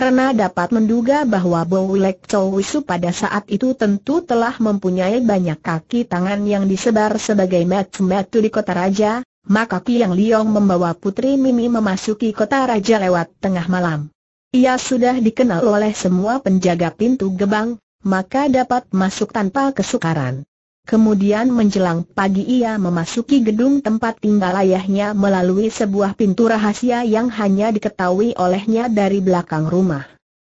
karena dapat menduga bahwa Bowlek Chow Wisu pada saat itu tentu telah mempunyai banyak kaki tangan yang disebar sebagai metu-metu di kota raja, maka Kiang Liong membawa Putri Mimi memasuki kota raja lewat tengah malam. Ia sudah dikenal oleh semua penjaga pintu gebang, maka dapat masuk tanpa kesukaran. Kemudian menjelang pagi ia memasuki gedung tempat tinggal ayahnya melalui sebuah pintu rahasia yang hanya diketahui olehnya dari belakang rumah.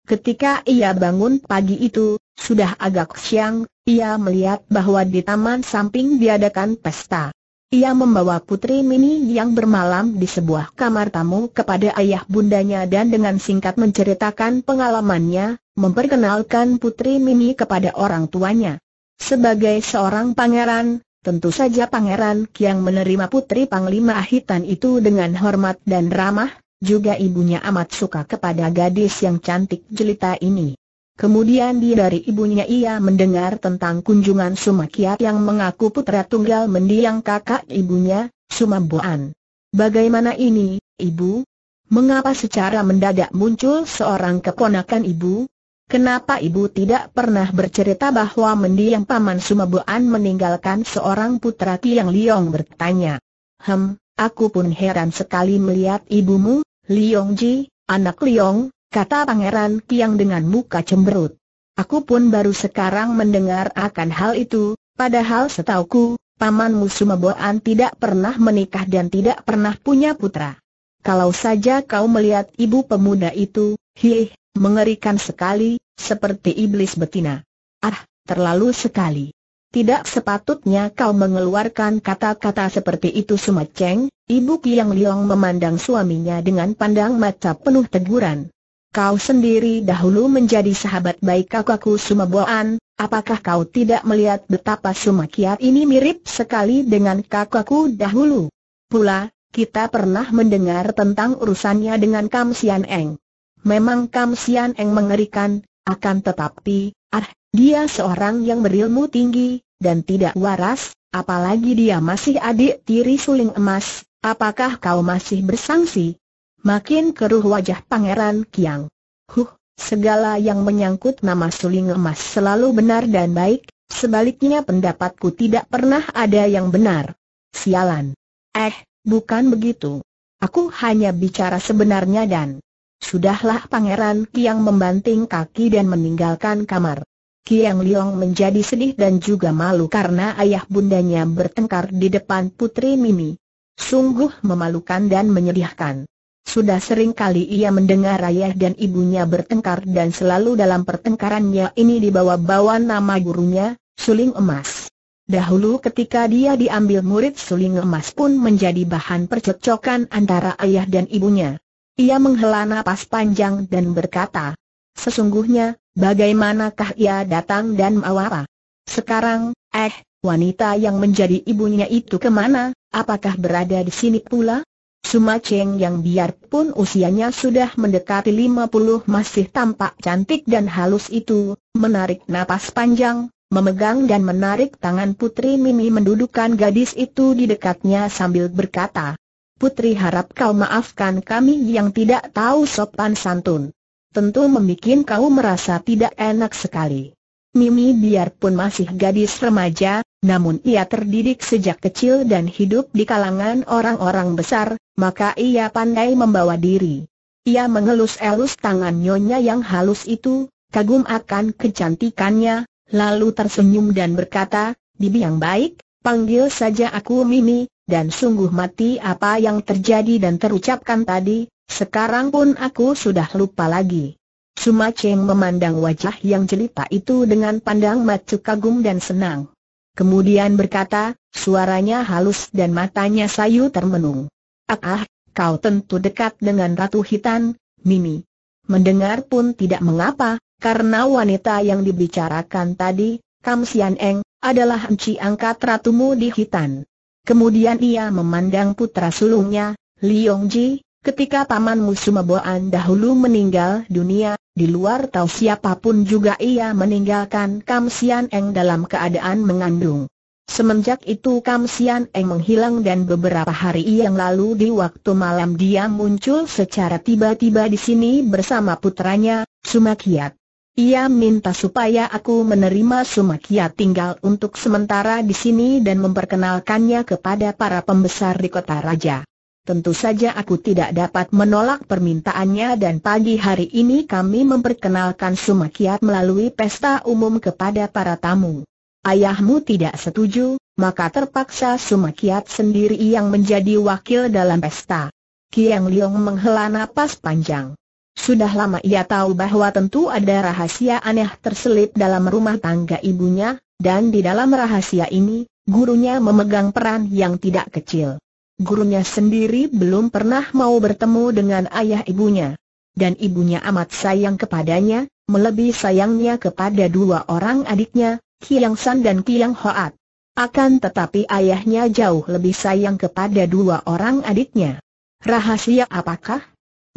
Ketika ia bangun pagi itu, sudah agak siang, ia melihat bahwa di taman samping diadakan pesta. Ia membawa Putri Mini yang bermalam di sebuah kamar tamu kepada ayah bundanya dan dengan singkat menceritakan pengalamannya, memperkenalkan Putri Mini kepada orang tuanya. Sebagai seorang pangeran, tentu saja Pangeran Kiang menerima putri Panglima Hitan itu dengan hormat dan ramah, juga ibunya amat suka kepada gadis yang cantik jelita ini. Kemudian di dari ibunya ia mendengar tentang kunjungan Sumakiat yang mengaku putra tunggal mendiang kakak ibunya, Sumamboan. Bagaimana ini, ibu? Mengapa secara mendadak muncul seorang keponakan ibu? Kenapa ibu tidak pernah bercerita bahwa mendiang paman Sumabuan meninggalkan seorang putra Tiang Liong bertanya. Hem, aku pun heran sekali melihat ibumu, Liong Ji, anak Liong, kata pangeran Kiang dengan muka cemberut. Aku pun baru sekarang mendengar akan hal itu, padahal setauku, pamanmu Sumabuan tidak pernah menikah dan tidak pernah punya putra. Kalau saja kau melihat ibu pemuda itu, hih, Mengerikan sekali, seperti iblis betina. Ah, terlalu sekali. Tidak sepatutnya kau mengeluarkan kata-kata seperti itu Sumaceng, Ibu Kiang Liong memandang suaminya dengan pandang mata penuh teguran. Kau sendiri dahulu menjadi sahabat baik kakakku Sumaboan, apakah kau tidak melihat betapa Sumakiat ini mirip sekali dengan kakakku dahulu? Pula, kita pernah mendengar tentang urusannya dengan Kam Sian Eng. Memang Kam Sian Eng mengerikan, akan tetapi, ah, dia seorang yang berilmu tinggi, dan tidak waras, apalagi dia masih adik tiri suling emas, apakah kau masih bersangsi? Makin keruh wajah Pangeran Kiang. Huh, segala yang menyangkut nama suling emas selalu benar dan baik, sebaliknya pendapatku tidak pernah ada yang benar. Sialan. Eh, bukan begitu. Aku hanya bicara sebenarnya dan Sudahlah Pangeran Kiang membanting kaki dan meninggalkan kamar. Kiang Liong menjadi sedih dan juga malu karena ayah bundanya bertengkar di depan Putri Mimi. Sungguh memalukan dan menyedihkan. Sudah sering kali ia mendengar ayah dan ibunya bertengkar dan selalu dalam pertengkarannya ini dibawa-bawa nama gurunya, Suling Emas. Dahulu ketika dia diambil murid Suling Emas pun menjadi bahan percekcokan antara ayah dan ibunya. Ia menghela napas panjang dan berkata, Sesungguhnya, bagaimanakah ia datang dan mau apa? Sekarang, eh, wanita yang menjadi ibunya itu ke mana, apakah berada di sini pula? Sumaceng yang biarpun usianya sudah mendekati 50 masih tampak cantik dan halus itu, menarik napas panjang, memegang dan menarik tangan Putri Mimi mendudukkan gadis itu di dekatnya sambil berkata, Putri harap kau maafkan kami yang tidak tahu sopan santun. Tentu membuat kau merasa tidak enak sekali. Mimi biarpun masih gadis remaja, namun ia terdidik sejak kecil dan hidup di kalangan orang-orang besar, maka ia pandai membawa diri. Ia mengelus-elus tangan nyonya yang halus itu, kagum akan kecantikannya, lalu tersenyum dan berkata, Bibi yang baik, panggil saja aku Mimi, dan sungguh mati apa yang terjadi dan terucapkan tadi, sekarang pun aku sudah lupa lagi. Sumaceng memandang wajah yang jelita itu dengan pandang mata kagum dan senang. Kemudian berkata, suaranya halus dan matanya sayu termenung. Ah, ah, kau tentu dekat dengan Ratu Hitan, Mimi. Mendengar pun tidak mengapa, karena wanita yang dibicarakan tadi, Kam Sian Eng, adalah enci angkat ratumu di Hitan. Kemudian ia memandang putra sulungnya, Liong Ji, ketika paman Sumaboan dahulu meninggal dunia, di luar tahu siapa pun juga ia meninggalkan Kam Sian Eng dalam keadaan mengandung. Semenjak itu Kam Sian Eng menghilang dan beberapa hari yang lalu di waktu malam dia muncul secara tiba-tiba di sini bersama putranya, Sumakiat. Ia minta supaya aku menerima Sumakiat tinggal untuk sementara di sini dan memperkenalkannya kepada para pembesar di kota raja. Tentu saja aku tidak dapat menolak permintaannya dan pagi hari ini kami memperkenalkan Sumakiat melalui pesta umum kepada para tamu ayahmu tidak setuju, maka terpaksa Sumakiat sendiri yang menjadi wakil dalam pesta. Kiang Liong menghela napas panjang. Sudah lama ia tahu bahwa tentu ada rahasia aneh terselip dalam rumah tangga ibunya, dan di dalam rahasia ini, gurunya memegang peran yang tidak kecil. Gurunya sendiri belum pernah mau bertemu dengan ayah ibunya. Dan ibunya amat sayang kepadanya, melebihi sayangnya kepada dua orang adiknya, Kiang San dan Kiang Hoat. Akan tetapi ayahnya jauh lebih sayang kepada dua orang adiknya. Rahasia apakah?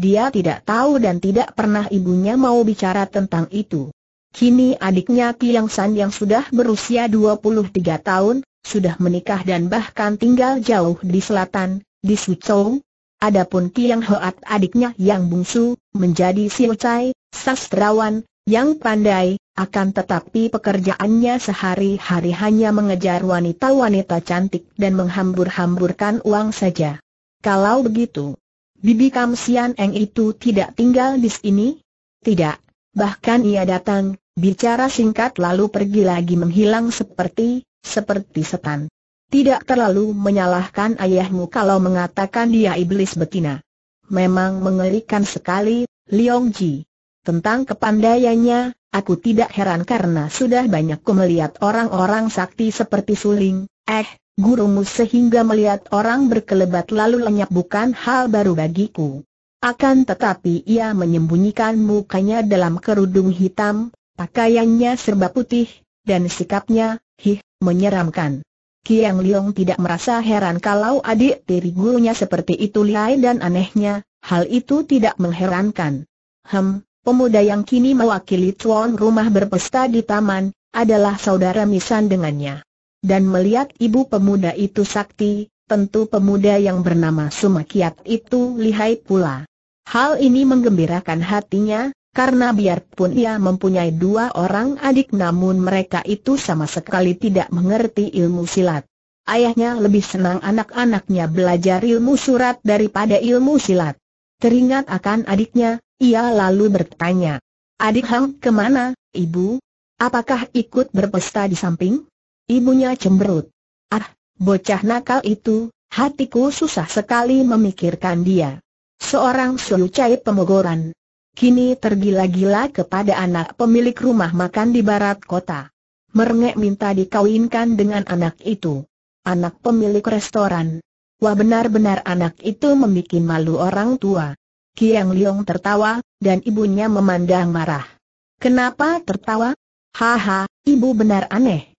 Dia tidak tahu dan tidak pernah ibunya mau bicara tentang itu. Kini adiknya Kiang San yang sudah berusia 23 tahun, sudah menikah dan bahkan tinggal jauh di selatan, di Suzhou. Adapun Kiang Hoat adiknya yang bungsu, menjadi Siu sastrawan, yang pandai, akan tetapi pekerjaannya sehari-hari hanya mengejar wanita-wanita cantik dan menghambur-hamburkan uang saja. Kalau begitu, Bibi Kamsian Eng itu tidak tinggal di sini? Tidak, bahkan ia datang, bicara singkat lalu pergi lagi menghilang seperti, seperti setan. Tidak terlalu menyalahkan ayahmu kalau mengatakan dia iblis betina. Memang mengerikan sekali, Liong Ji. Tentang kepandaiannya, Aku tidak heran karena sudah banyak ku melihat orang-orang sakti seperti Suling, eh, gurumu sehingga melihat orang berkelebat lalu lenyap bukan hal baru bagiku. Akan tetapi ia menyembunyikan mukanya dalam kerudung hitam, pakaiannya serba putih, dan sikapnya, hih, menyeramkan. Kiang Liong tidak merasa heran kalau adik tiri gurunya seperti itu lihai dan anehnya, hal itu tidak mengherankan. Hem, Pemuda yang kini mewakili tuan rumah berpesta di taman, adalah saudara Misan dengannya. Dan melihat ibu pemuda itu sakti, tentu pemuda yang bernama Sumakiat itu lihai pula. Hal ini menggembirakan hatinya, karena biarpun ia mempunyai dua orang adik namun mereka itu sama sekali tidak mengerti ilmu silat. Ayahnya lebih senang anak-anaknya belajar ilmu surat daripada ilmu silat. Teringat akan adiknya, ia lalu bertanya, Adik Hang ke mana, ibu? Apakah ikut berpesta di samping? Ibunya cemberut. Ah, bocah nakal itu, hatiku susah sekali memikirkan dia. Seorang sucai pemogoran. Kini tergila-gila kepada anak pemilik rumah makan di barat kota. Merengek minta dikawinkan dengan anak itu. Anak pemilik restoran. Wah benar-benar anak itu membuat malu orang tua. Kiang Liong tertawa, dan ibunya memandang marah. Kenapa tertawa? Haha, ibu benar aneh.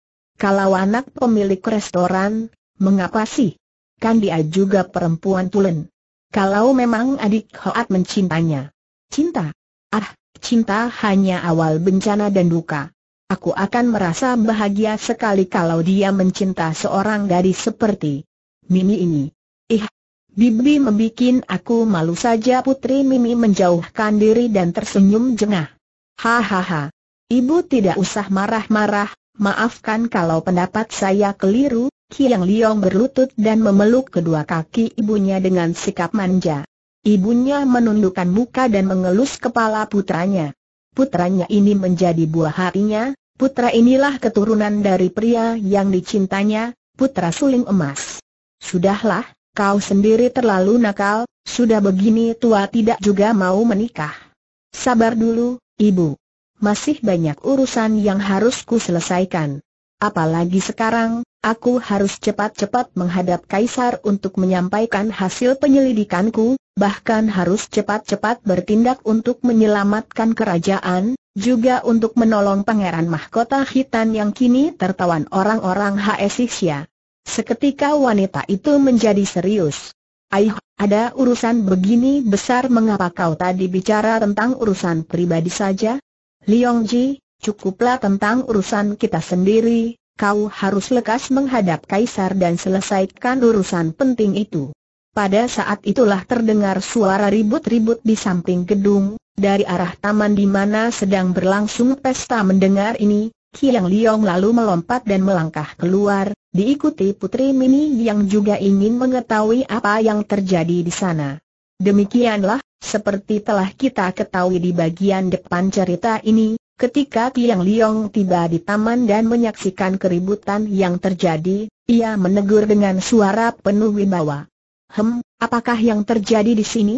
Kalau anak pemilik restoran, mengapa sih? Kan dia juga perempuan tulen. Kalau memang adik Hoat mencintanya. Cinta? Ah, cinta hanya awal bencana dan duka. Aku akan merasa bahagia sekali kalau dia mencinta seorang gadis seperti Mimi ini. Ih, Bibi membikin aku malu saja Putri Mimi menjauhkan diri dan tersenyum jengah. Hahaha. Ibu tidak usah marah-marah, maafkan kalau pendapat saya keliru, Kiang Liong berlutut dan memeluk kedua kaki ibunya dengan sikap manja. Ibunya menundukkan muka dan mengelus kepala putranya. Putranya ini menjadi buah hatinya, putra inilah keturunan dari pria yang dicintanya, putra suling emas. Sudahlah, Kau sendiri terlalu nakal, sudah begini tua tidak juga mau menikah. Sabar dulu, ibu. Masih banyak urusan yang harus ku selesaikan. Apalagi sekarang, aku harus cepat-cepat menghadap Kaisar untuk menyampaikan hasil penyelidikanku, bahkan harus cepat-cepat bertindak untuk menyelamatkan kerajaan, juga untuk menolong Pangeran Mahkota Hitan yang kini tertawan orang-orang Haesisya. Seketika wanita itu menjadi serius. Aih, ada urusan begini besar mengapa kau tadi bicara tentang urusan pribadi saja? Liong Ji, cukuplah tentang urusan kita sendiri, kau harus lekas menghadap kaisar dan selesaikan urusan penting itu. Pada saat itulah terdengar suara ribut-ribut di samping gedung, dari arah taman di mana sedang berlangsung pesta mendengar ini, Kiang Liong lalu melompat dan melangkah keluar, diikuti Putri Mini yang juga ingin mengetahui apa yang terjadi di sana. Demikianlah, seperti telah kita ketahui di bagian depan cerita ini, ketika Kiang Liong tiba di taman dan menyaksikan keributan yang terjadi, ia menegur dengan suara penuh wibawa. Hem, apakah yang terjadi di sini?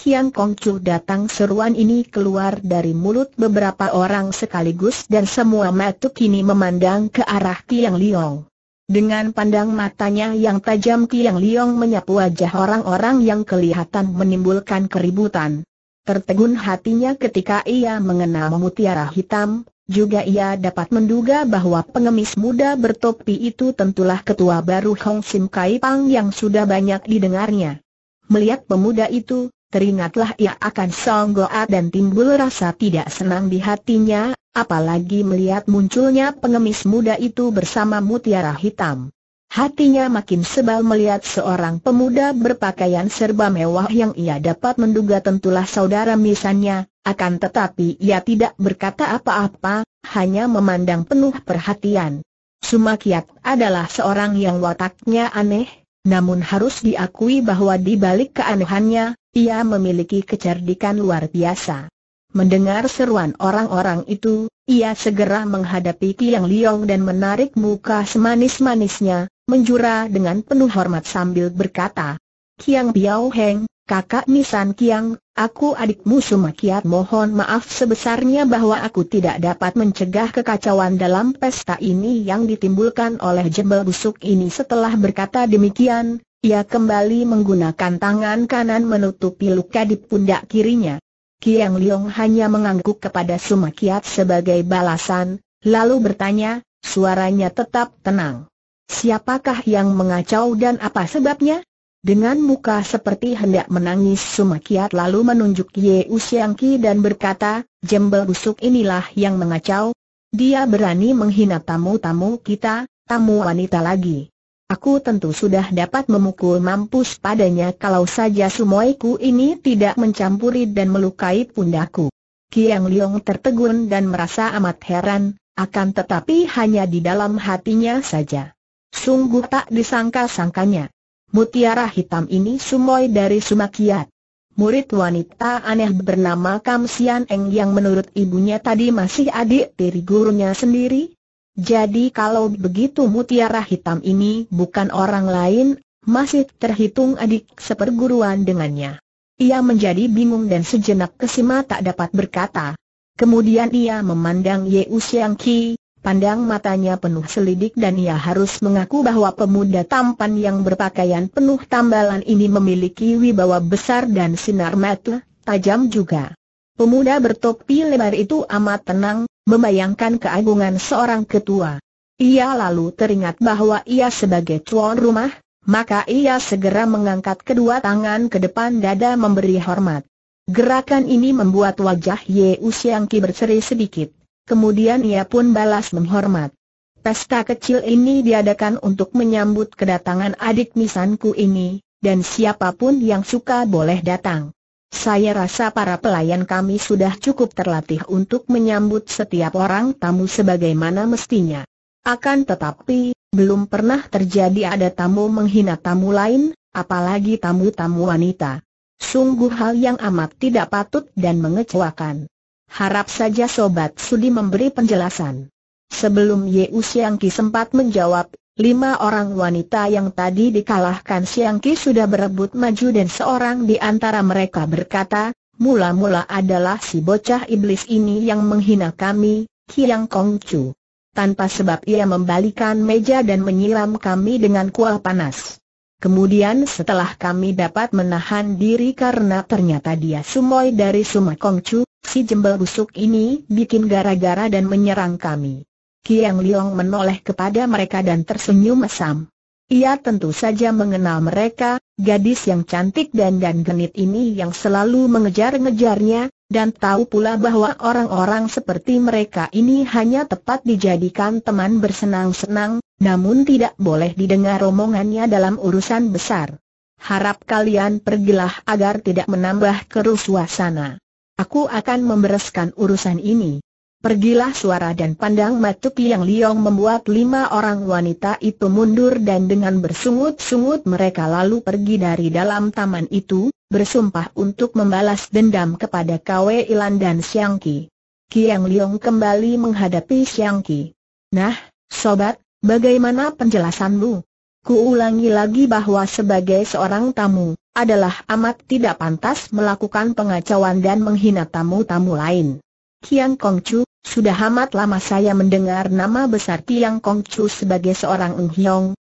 Kian Kongcu datang seruan ini keluar dari mulut beberapa orang sekaligus dan semua mata kini memandang ke arah Kiang Liong. Dengan pandang matanya yang tajam Kiang Liong menyapu wajah orang-orang yang kelihatan menimbulkan keributan. Tertegun hatinya ketika ia mengenal mutiara hitam, juga ia dapat menduga bahwa pengemis muda bertopi itu tentulah ketua baru Hong Sim Kai Pang yang sudah banyak didengarnya. Melihat pemuda itu, teringatlah ia akan Song Goat dan timbul rasa tidak senang di hatinya, apalagi melihat munculnya pengemis muda itu bersama mutiara hitam. Hatinya makin sebal melihat seorang pemuda berpakaian serba mewah yang ia dapat menduga tentulah saudara misannya, akan tetapi ia tidak berkata apa-apa, hanya memandang penuh perhatian. Sumakiat adalah seorang yang wataknya aneh, namun harus diakui bahwa di balik keanehannya, ia memiliki kecerdikan luar biasa. Mendengar seruan orang-orang itu, ia segera menghadapi Kiang Liong dan menarik muka semanis-manisnya, menjura dengan penuh hormat sambil berkata, Kiang Biao Heng, kakak Nisan Kiang, aku adikmu Sumakiat mohon maaf sebesarnya bahwa aku tidak dapat mencegah kekacauan dalam pesta ini yang ditimbulkan oleh jembel busuk ini setelah berkata demikian, ia kembali menggunakan tangan kanan menutupi luka di pundak kirinya. Kiang Liong hanya mengangguk kepada Sumakiat sebagai balasan, lalu bertanya, suaranya tetap tenang. Siapakah yang mengacau dan apa sebabnya? Dengan muka seperti hendak menangis Sumakiat lalu menunjuk Ye Usiangki dan berkata, jembel busuk inilah yang mengacau. Dia berani menghina tamu-tamu kita, tamu wanita lagi. Aku tentu sudah dapat memukul mampus padanya kalau saja sumoiku ini tidak mencampuri dan melukai pundaku. Kiang Liong tertegun dan merasa amat heran, akan tetapi hanya di dalam hatinya saja. Sungguh tak disangka-sangkanya. Mutiara hitam ini sumoi dari Sumakiat. Murid wanita aneh bernama Kam Sian Eng yang menurut ibunya tadi masih adik tiri gurunya sendiri. Jadi kalau begitu mutiara hitam ini bukan orang lain, masih terhitung adik seperguruan dengannya. Ia menjadi bingung dan sejenak kesima tak dapat berkata. Kemudian ia memandang Ye Usiang Ki, Pandang matanya penuh selidik dan ia harus mengaku bahwa pemuda tampan yang berpakaian penuh tambalan ini memiliki wibawa besar dan sinar mata, tajam juga. Pemuda bertopi lebar itu amat tenang, membayangkan keagungan seorang ketua. Ia lalu teringat bahwa ia sebagai tuan rumah, maka ia segera mengangkat kedua tangan ke depan dada memberi hormat. Gerakan ini membuat wajah Ye Usiangki berseri sedikit. Kemudian ia pun balas menghormat. Pesta kecil ini diadakan untuk menyambut kedatangan adik misanku ini, dan siapa pun yang suka boleh datang. Saya rasa para pelayan kami sudah cukup terlatih untuk menyambut setiap orang tamu sebagaimana mestinya. Akan tetapi, belum pernah terjadi ada tamu menghina tamu lain, apalagi tamu-tamu wanita. Sungguh hal yang amat tidak patut dan mengecewakan. Harap saja Sobat Sudi memberi penjelasan. Sebelum Ye Siangki sempat menjawab, lima orang wanita yang tadi dikalahkan Siangki sudah berebut maju dan seorang di antara mereka berkata, mula-mula adalah si bocah iblis ini yang menghina kami, Kiang Kongcu. Tanpa sebab ia membalikan meja dan menyiram kami dengan kuah panas. Kemudian setelah kami dapat menahan diri karena ternyata dia sumoi dari Sumakongcu, Si jembel busuk ini bikin gara-gara dan menyerang kami. Kiang Liong menoleh kepada mereka dan tersenyum mesam. Ia tentu saja mengenal mereka, gadis yang cantik dan dan genit ini yang selalu mengejar-ngejarnya, dan tahu pula bahwa orang-orang seperti mereka ini hanya tepat dijadikan teman bersenang-senang, namun tidak boleh didengar omongannya dalam urusan besar. Harap kalian pergilah agar tidak menambah keruh suasana. Aku akan membereskan urusan ini. Pergilah suara dan pandang Matuki yang liong membuat lima orang wanita itu mundur dan dengan bersungut-sungut mereka lalu pergi dari dalam taman itu, bersumpah untuk membalas dendam kepada Kwe Ilan dan Siang Ki. Kiang Liong kembali menghadapi Siang Ki. Nah, sobat, bagaimana penjelasanmu? Kuulangi lagi bahwa sebagai seorang tamu, adalah amat tidak pantas melakukan pengacauan dan menghina tamu-tamu lain. Kiang Kongcu, sudah amat lama saya mendengar nama besar Kiang Kongcu sebagai seorang Eng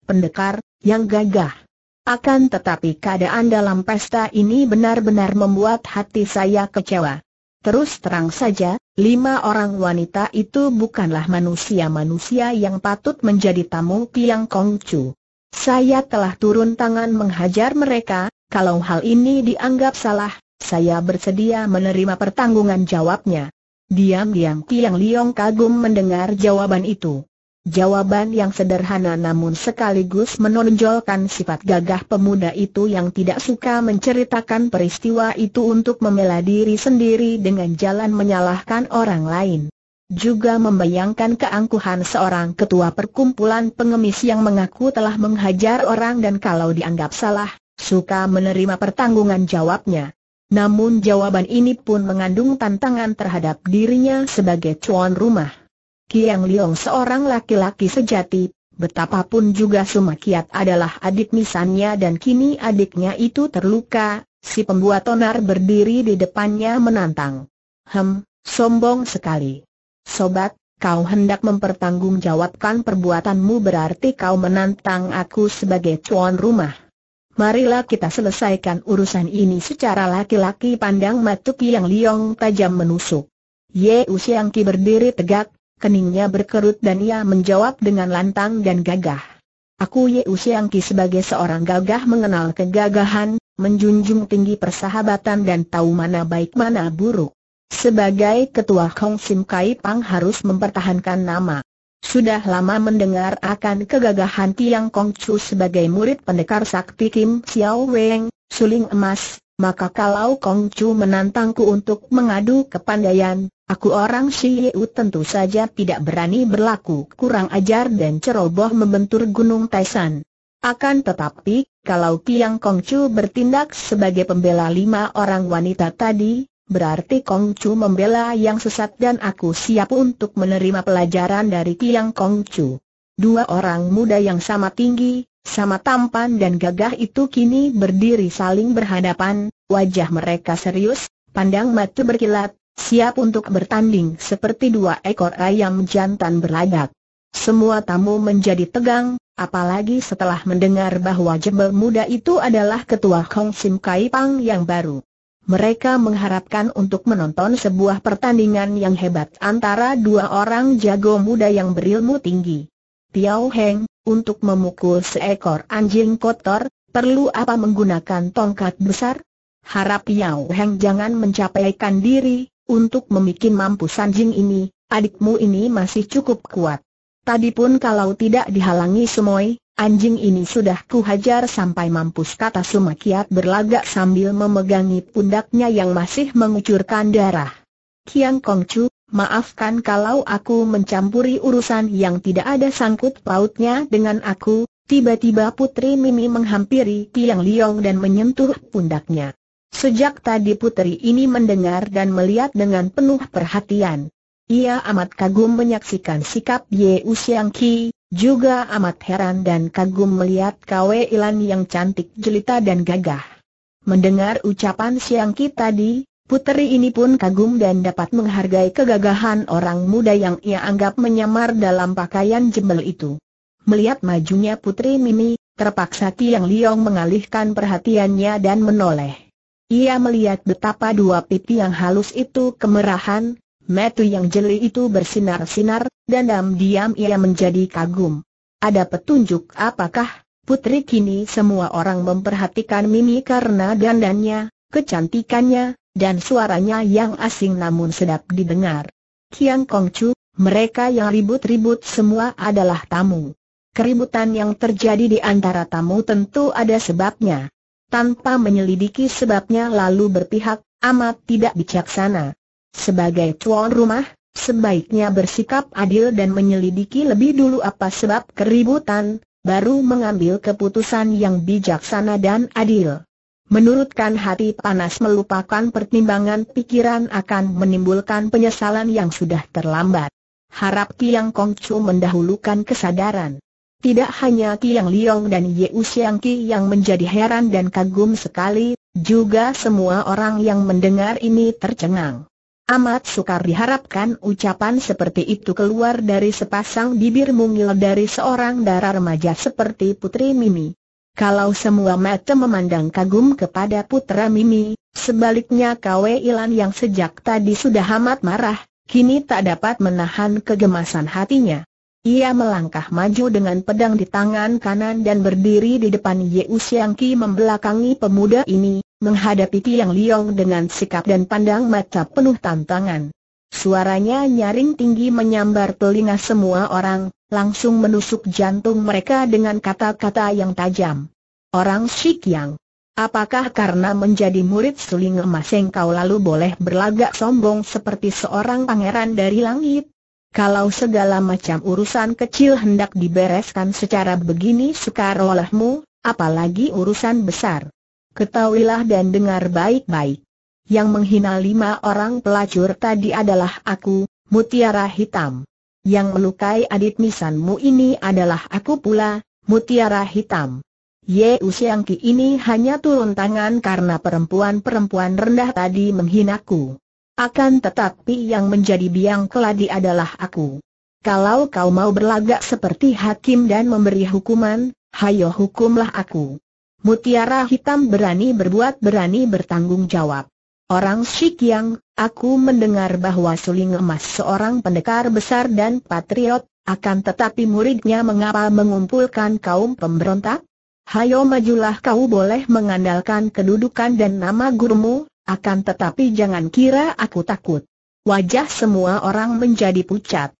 pendekar, yang gagah. Akan tetapi keadaan dalam pesta ini benar-benar membuat hati saya kecewa. Terus terang saja, lima orang wanita itu bukanlah manusia-manusia yang patut menjadi tamu Kiang Kongcu. Saya telah turun tangan menghajar mereka, kalau hal ini dianggap salah, saya bersedia menerima pertanggungan jawabnya. Diam-diam Kiang Liong kagum mendengar jawaban itu. Jawaban yang sederhana namun sekaligus menonjolkan sifat gagah pemuda itu yang tidak suka menceritakan peristiwa itu untuk membela diri sendiri dengan jalan menyalahkan orang lain. Juga membayangkan keangkuhan seorang ketua perkumpulan pengemis yang mengaku telah menghajar orang dan kalau dianggap salah, suka menerima pertanggungan jawabnya. Namun jawaban ini pun mengandung tantangan terhadap dirinya sebagai tuan rumah. Kiang Liong seorang laki-laki sejati, betapapun juga Sumakiat adalah adik misannya dan kini adiknya itu terluka, si pembuat onar berdiri di depannya menantang. Hem, sombong sekali. Sobat, kau hendak mempertanggungjawabkan perbuatanmu berarti kau menantang aku sebagai tuan rumah. Marilah kita selesaikan urusan ini secara laki-laki pandang Matuki yang liong tajam menusuk. Ye Usiangki berdiri tegak, keningnya berkerut dan ia menjawab dengan lantang dan gagah. Aku Ye Usiangki sebagai seorang gagah mengenal kegagahan, menjunjung tinggi persahabatan dan tahu mana baik mana buruk. Sebagai ketua Kong Sim Kai Pang harus mempertahankan nama. Sudah lama mendengar akan kegagahan Tiang Kong Chu sebagai murid pendekar sakti Kim Xiao Weng, suling emas, maka kalau Kong Chu menantangku untuk mengadu kepandaian, aku orang Shi Yu tentu saja tidak berani berlaku kurang ajar dan ceroboh membentur Gunung Taisan. Akan tetapi, kalau Tiang Kong Chu bertindak sebagai pembela lima orang wanita tadi, Berarti Kong Chu membela yang sesat dan aku siap untuk menerima pelajaran dari Tiang Kong Chu. Dua orang muda yang sama tinggi, sama tampan dan gagah itu kini berdiri saling berhadapan, wajah mereka serius, pandang mata berkilat, siap untuk bertanding seperti dua ekor ayam jantan berlagak. Semua tamu menjadi tegang, apalagi setelah mendengar bahwa jembel muda itu adalah ketua Kong Sim Kai Pang yang baru. Mereka mengharapkan untuk menonton sebuah pertandingan yang hebat antara dua orang jago muda yang berilmu tinggi. Tiao Heng, untuk memukul seekor anjing kotor, perlu apa menggunakan tongkat besar? Harap Tiao Heng jangan mencapaikan diri, untuk memikin mampus anjing ini, adikmu ini masih cukup kuat. Tadi pun kalau tidak dihalangi Sumoy, Anjing ini sudah kuhajar sampai mampus kata Sumakiat berlagak sambil memegangi pundaknya yang masih mengucurkan darah. Kian Kongcu, maafkan kalau aku mencampuri urusan yang tidak ada sangkut pautnya dengan aku, tiba-tiba Putri Mimi menghampiri Kiang Liong dan menyentuh pundaknya. Sejak tadi putri ini mendengar dan melihat dengan penuh perhatian. Ia amat kagum menyaksikan sikap Ye Usiang Ki, juga amat heran dan kagum melihat Kwe Ilan yang cantik jelita dan gagah. Mendengar ucapan Siang Ki tadi, puteri ini pun kagum dan dapat menghargai kegagahan orang muda yang ia anggap menyamar dalam pakaian jembel itu. Melihat majunya Putri Mimi, terpaksa Tiang Liong mengalihkan perhatiannya dan menoleh. Ia melihat betapa dua pipi yang halus itu kemerahan, metu yang jeli itu bersinar-sinar, dan diam-diam ia menjadi kagum. Ada petunjuk apakah, putri kini semua orang memperhatikan Mimi karena dandannya, kecantikannya, dan suaranya yang asing namun sedap didengar. Kiang Kongcu, mereka yang ribut-ribut semua adalah tamu. Keributan yang terjadi di antara tamu tentu ada sebabnya. Tanpa menyelidiki sebabnya lalu berpihak, amat tidak bijaksana. Sebagai tuan rumah, sebaiknya bersikap adil dan menyelidiki lebih dulu apa sebab keributan, baru mengambil keputusan yang bijaksana dan adil. Menurutkan hati panas melupakan pertimbangan pikiran akan menimbulkan penyesalan yang sudah terlambat. Harap Kiang Kongcu mendahulukan kesadaran. Tidak hanya Kiang Liong dan Ye Xiang Ki yang menjadi heran dan kagum sekali, juga semua orang yang mendengar ini tercengang. Amat sukar diharapkan ucapan seperti itu keluar dari sepasang bibir mungil dari seorang darah remaja seperti Putri Mimi. Kalau semua mata memandang kagum kepada putra Mimi, sebaliknya Kwe Ilan yang sejak tadi sudah amat marah, kini tak dapat menahan kegemasan hatinya. Ia melangkah maju dengan pedang di tangan kanan dan berdiri di depan Ye Xiang Ki membelakangi pemuda ini, menghadapi Tiang Liong dengan sikap dan pandang mata penuh tantangan. Suaranya nyaring tinggi menyambar telinga semua orang, langsung menusuk jantung mereka dengan kata-kata yang tajam. Orang Shikyang, apakah karena menjadi murid suling emas engkau lalu boleh berlagak sombong seperti seorang pangeran dari langit? Kalau segala macam urusan kecil hendak dibereskan secara begini sukar olehmu, apalagi urusan besar. Ketahuilah dan dengar baik-baik. Yang menghina lima orang pelacur tadi adalah aku, Mutiara Hitam. Yang melukai adit misanmu ini adalah aku pula, Mutiara Hitam. Ye Usiangki ini hanya turun tangan karena perempuan-perempuan rendah tadi menghinaku. Akan tetapi yang menjadi biang keladi adalah aku. Kalau kau mau berlagak seperti hakim dan memberi hukuman, hayo hukumlah aku. Mutiara hitam berani berbuat berani bertanggung jawab. Orang Shikyang, aku mendengar bahwa Suling Emas seorang pendekar besar dan patriot, akan tetapi muridnya mengapa mengumpulkan kaum pemberontak? Hayo majulah kau boleh mengandalkan kedudukan dan nama gurumu, akan tetapi jangan kira aku takut. Wajah semua orang menjadi pucat.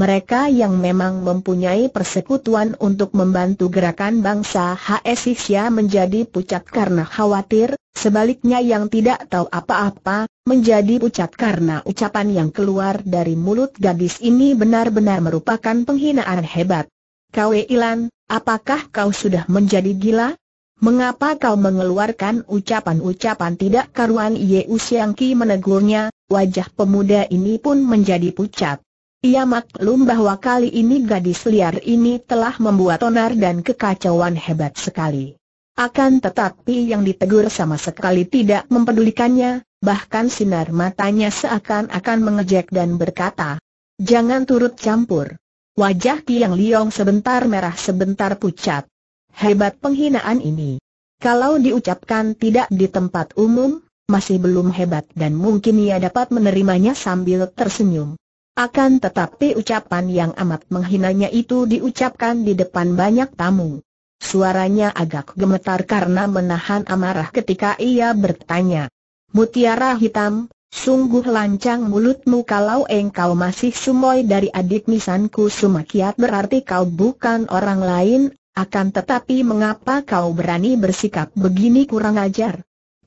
Mereka yang memang mempunyai persekutuan untuk membantu gerakan bangsa Haesisya menjadi pucat karena khawatir, sebaliknya yang tidak tahu apa-apa, menjadi pucat karena ucapan yang keluar dari mulut gadis ini benar-benar merupakan penghinaan hebat. Kau Ilan, apakah kau sudah menjadi gila? Mengapa kau mengeluarkan ucapan-ucapan tidak karuan Ye Usiangki menegurnya, wajah pemuda ini pun menjadi pucat. Ia maklum bahwa kali ini gadis liar ini telah membuat onar dan kekacauan hebat sekali. Akan tetapi yang ditegur sama sekali tidak mempedulikannya, bahkan sinar matanya seakan-akan mengejek dan berkata, Jangan turut campur. Wajah Kiang Liong sebentar merah sebentar pucat. Hebat penghinaan ini. Kalau diucapkan tidak di tempat umum, masih belum hebat dan mungkin ia dapat menerimanya sambil tersenyum. Akan tetapi ucapan yang amat menghinanya itu diucapkan di depan banyak tamu. Suaranya agak gemetar karena menahan amarah ketika ia bertanya. Mutiara hitam, sungguh lancang mulutmu kalau engkau masih sumoy dari adik misanku Sumakiat berarti kau bukan orang lain, akan tetapi mengapa kau berani bersikap begini kurang ajar?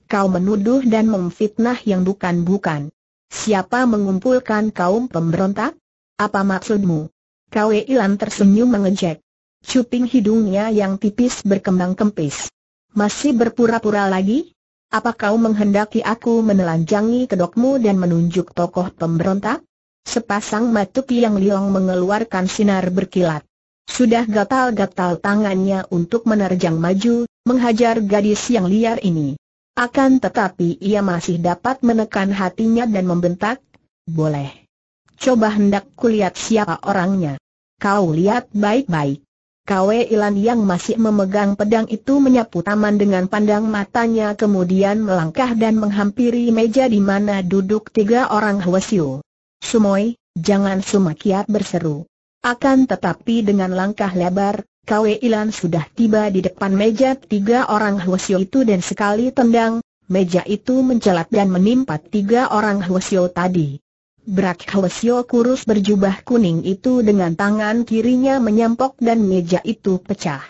Kau menuduh dan memfitnah yang bukan-bukan. Siapa mengumpulkan kaum pemberontak? Apa maksudmu? Kwe Ilan tersenyum mengejek. Cuping hidungnya yang tipis berkembang kempis. Masih berpura-pura lagi? Apa kau menghendaki aku menelanjangi kedokmu dan menunjuk tokoh pemberontak? Sepasang matuk yang liong mengeluarkan sinar berkilat. Sudah gatal-gatal tangannya untuk menerjang maju, menghajar gadis yang liar ini. Akan tetapi ia masih dapat menekan hatinya dan membentak, boleh. Coba hendak kulihat siapa orangnya. Kau lihat baik-baik. Kwe Ilan yang masih memegang pedang itu menyapu taman dengan pandang matanya kemudian melangkah dan menghampiri meja di mana duduk tiga orang Hwasyu. Sumoy, jangan sumakiat berseru. Akan tetapi dengan langkah lebar, Kwe Ilan sudah tiba di depan meja tiga orang Hwasyo itu dan sekali tendang, meja itu mencelat dan menimpa tiga orang Hwasyo tadi. Brak Hwasyo kurus berjubah kuning itu dengan tangan kirinya menyampok dan meja itu pecah.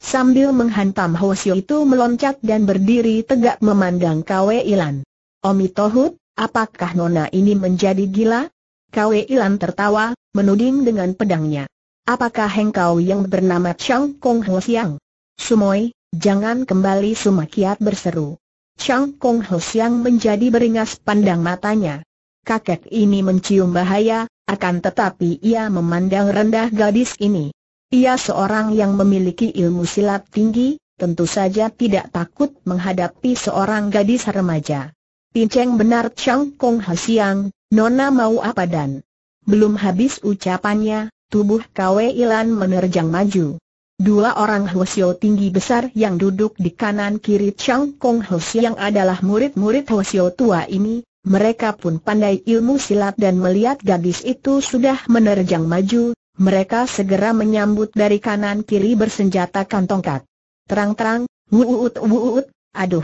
Sambil menghantam Hwasyo itu meloncat dan berdiri tegak memandang Kwe Ilan. Omi Tohut, apakah nona ini menjadi gila? Kwe Ilan tertawa, menuding dengan pedangnya. Apakah engkau yang bernama Chang Kong Hwasiang? Sumoy, jangan kembali Sumakiat berseru. Chang Kong Ho Siang menjadi beringas pandang matanya. Kakek ini mencium bahaya, akan tetapi ia memandang rendah gadis ini. Ia seorang yang memiliki ilmu silat tinggi, tentu saja tidak takut menghadapi seorang gadis remaja. Pinceng benar Chang Kong Ho Siang, Nona mau apa dan? Belum habis ucapannya, tubuh Kwe Ilan menerjang maju. Dua orang Hwasyo tinggi besar yang duduk di kanan kiri Chang Kong Hwasyo yang adalah murid-murid Hwasyo tua ini, mereka pun pandai ilmu silat dan melihat gadis itu sudah menerjang maju, mereka segera menyambut dari kanan kiri bersenjatakan tongkat. Terang-terang, wuut wuut, aduh.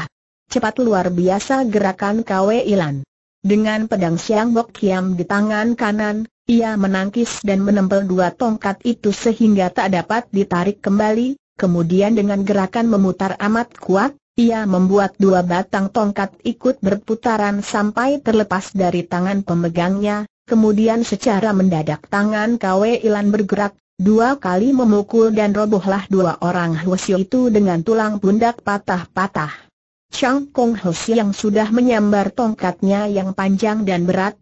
Cepat luar biasa gerakan Kwe Ilan. Dengan pedang Siang Bok Kiam di tangan kanan, ia menangkis dan menempel dua tongkat itu sehingga tak dapat ditarik kembali, kemudian dengan gerakan memutar amat kuat, ia membuat dua batang tongkat ikut berputaran sampai terlepas dari tangan pemegangnya, kemudian secara mendadak tangan Kwe Ilan bergerak, dua kali memukul dan robohlah dua orang Hwasyo itu dengan tulang pundak patah-patah. Chang Kong Hwasyo yang sudah menyambar tongkatnya yang panjang dan berat,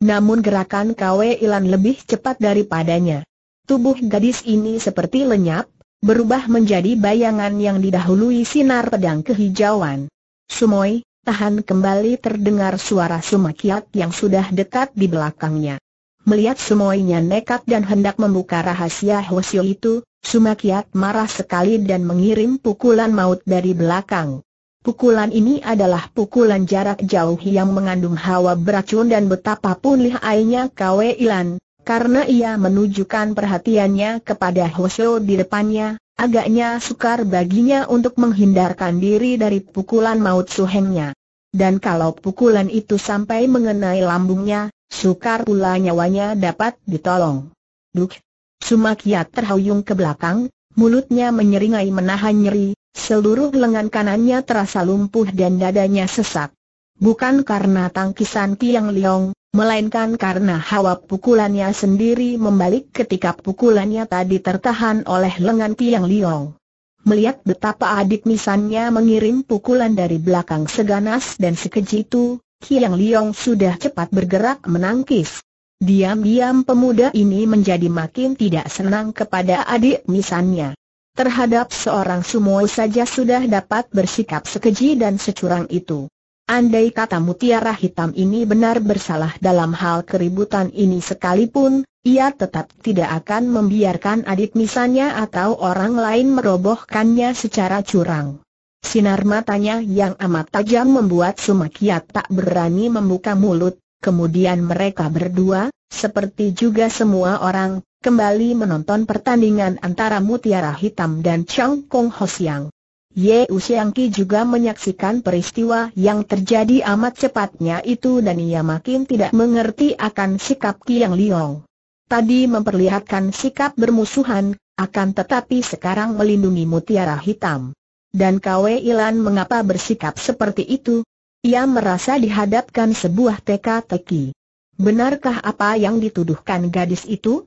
namun gerakan Kwe Ilan lebih cepat daripadanya. Tubuh gadis ini seperti lenyap, berubah menjadi bayangan yang didahului sinar pedang kehijauan. Sumoy, tahan kembali terdengar suara Sumakiat yang sudah dekat di belakangnya. Melihat Sumoynya nekat dan hendak membuka rahasia Hwasyo itu, Sumakiat marah sekali dan mengirim pukulan maut dari belakang. Pukulan ini adalah pukulan jarak jauh yang mengandung hawa beracun dan betapapun lihainya Kwe Ilan, karena ia menunjukkan perhatiannya kepada Hosho di depannya, agaknya sukar baginya untuk menghindarkan diri dari pukulan maut suhengnya. Dan kalau pukulan itu sampai mengenai lambungnya, sukar pula nyawanya dapat ditolong. Duk! Sumakiat terhuyung ke belakang, mulutnya menyeringai menahan nyeri, Seluruh lengan kanannya terasa lumpuh dan dadanya sesak. Bukan karena tangkisan Kiang Liong, melainkan karena hawa pukulannya sendiri membalik ketika pukulannya tadi tertahan oleh lengan Kiang Liong. Melihat betapa adik misannya mengirim pukulan dari belakang seganas dan sekeji itu, Kiang Liong sudah cepat bergerak menangkis. Diam-diam pemuda ini menjadi makin tidak senang kepada adik misannya. Terhadap seorang sumo saja sudah dapat bersikap sekeji dan securang itu. Andai kata mutiara hitam ini benar bersalah dalam hal keributan ini sekalipun, ia tetap tidak akan membiarkan adik misalnya atau orang lain merobohkannya secara curang. Sinar matanya yang amat tajam membuat Sumakiat tak berani membuka mulut, kemudian mereka berdua, seperti juga semua orang, kembali menonton pertandingan antara Mutiara Hitam dan Chang Kong Ho Siang. Ye Usiangki juga menyaksikan peristiwa yang terjadi amat cepatnya itu dan ia makin tidak mengerti akan sikap Kiang Liong. Tadi memperlihatkan sikap bermusuhan, akan tetapi sekarang melindungi Mutiara Hitam. Dan Kwe Ilan mengapa bersikap seperti itu? Ia merasa dihadapkan sebuah teka-teki. Benarkah apa yang dituduhkan gadis itu?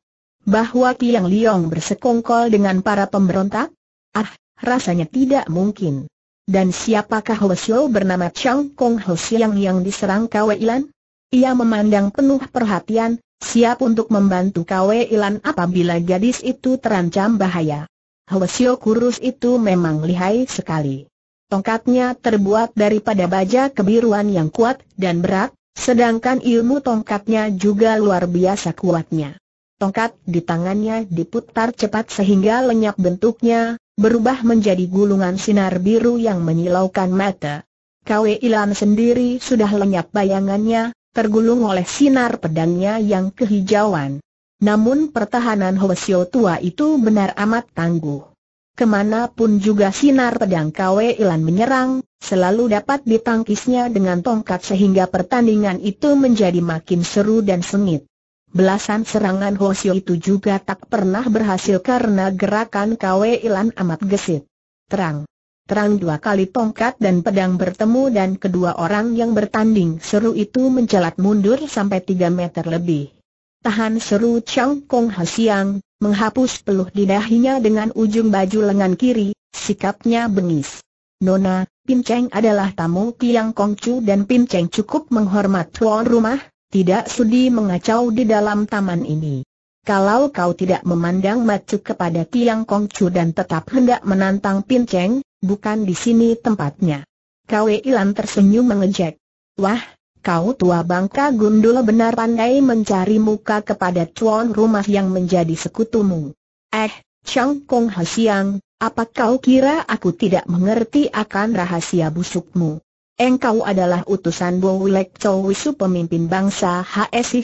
Bahwa Kiang Liong bersekongkol dengan para pemberontak? Ah, rasanya tidak mungkin. Dan siapakah Hwasyo bernama Chang Kong Hwasiang yang diserang Kwe Ilan? Ia memandang penuh perhatian, siap untuk membantu Kwe Ilan apabila gadis itu terancam bahaya. Hwasyo kurus itu memang lihai sekali. Tongkatnya terbuat daripada baja kebiruan yang kuat dan berat, sedangkan ilmu tongkatnya juga luar biasa kuatnya. Tongkat di tangannya diputar cepat sehingga lenyap bentuknya, berubah menjadi gulungan sinar biru yang menyilaukan mata. Kwe Ilan sendiri sudah lenyap bayangannya, tergulung oleh sinar pedangnya yang kehijauan. Namun pertahanan Hwasyo tua itu benar amat tangguh. Ke mana pun juga sinar pedang Kwe Ilan menyerang, selalu dapat ditangkisnya dengan tongkat sehingga pertandingan itu menjadi makin seru dan sengit. Belasan serangan Hosio itu juga tak pernah berhasil karena gerakan Kwe Ilan amat gesit. Terang. Terang dua kali tongkat dan pedang bertemu dan kedua orang yang bertanding seru itu mencelat mundur sampai tiga meter lebih. Tahan seru Chang Kong Hasiang, menghapus peluh di dahinya dengan ujung baju lengan kiri, sikapnya bengis. Nona, Pin Cheng adalah tamu Kiang Kongcu dan Pin Cheng cukup menghormat tuan rumah, tidak sudi mengacau di dalam taman ini. Kalau kau tidak memandang macu kepada Kiang Kongcu dan tetap hendak menantang Pin Cheng, bukan di sini tempatnya. Kwe Ilan tersenyum mengejek. Wah, Kau tua bangka gundul benar pandai mencari muka kepada tuan rumah yang menjadi sekutumu. Eh, Chang Kong Hasiang, apa kau kira aku tidak mengerti akan rahasia busukmu? Engkau adalah utusan Bo Lek Chow Wisu pemimpin bangsa HS.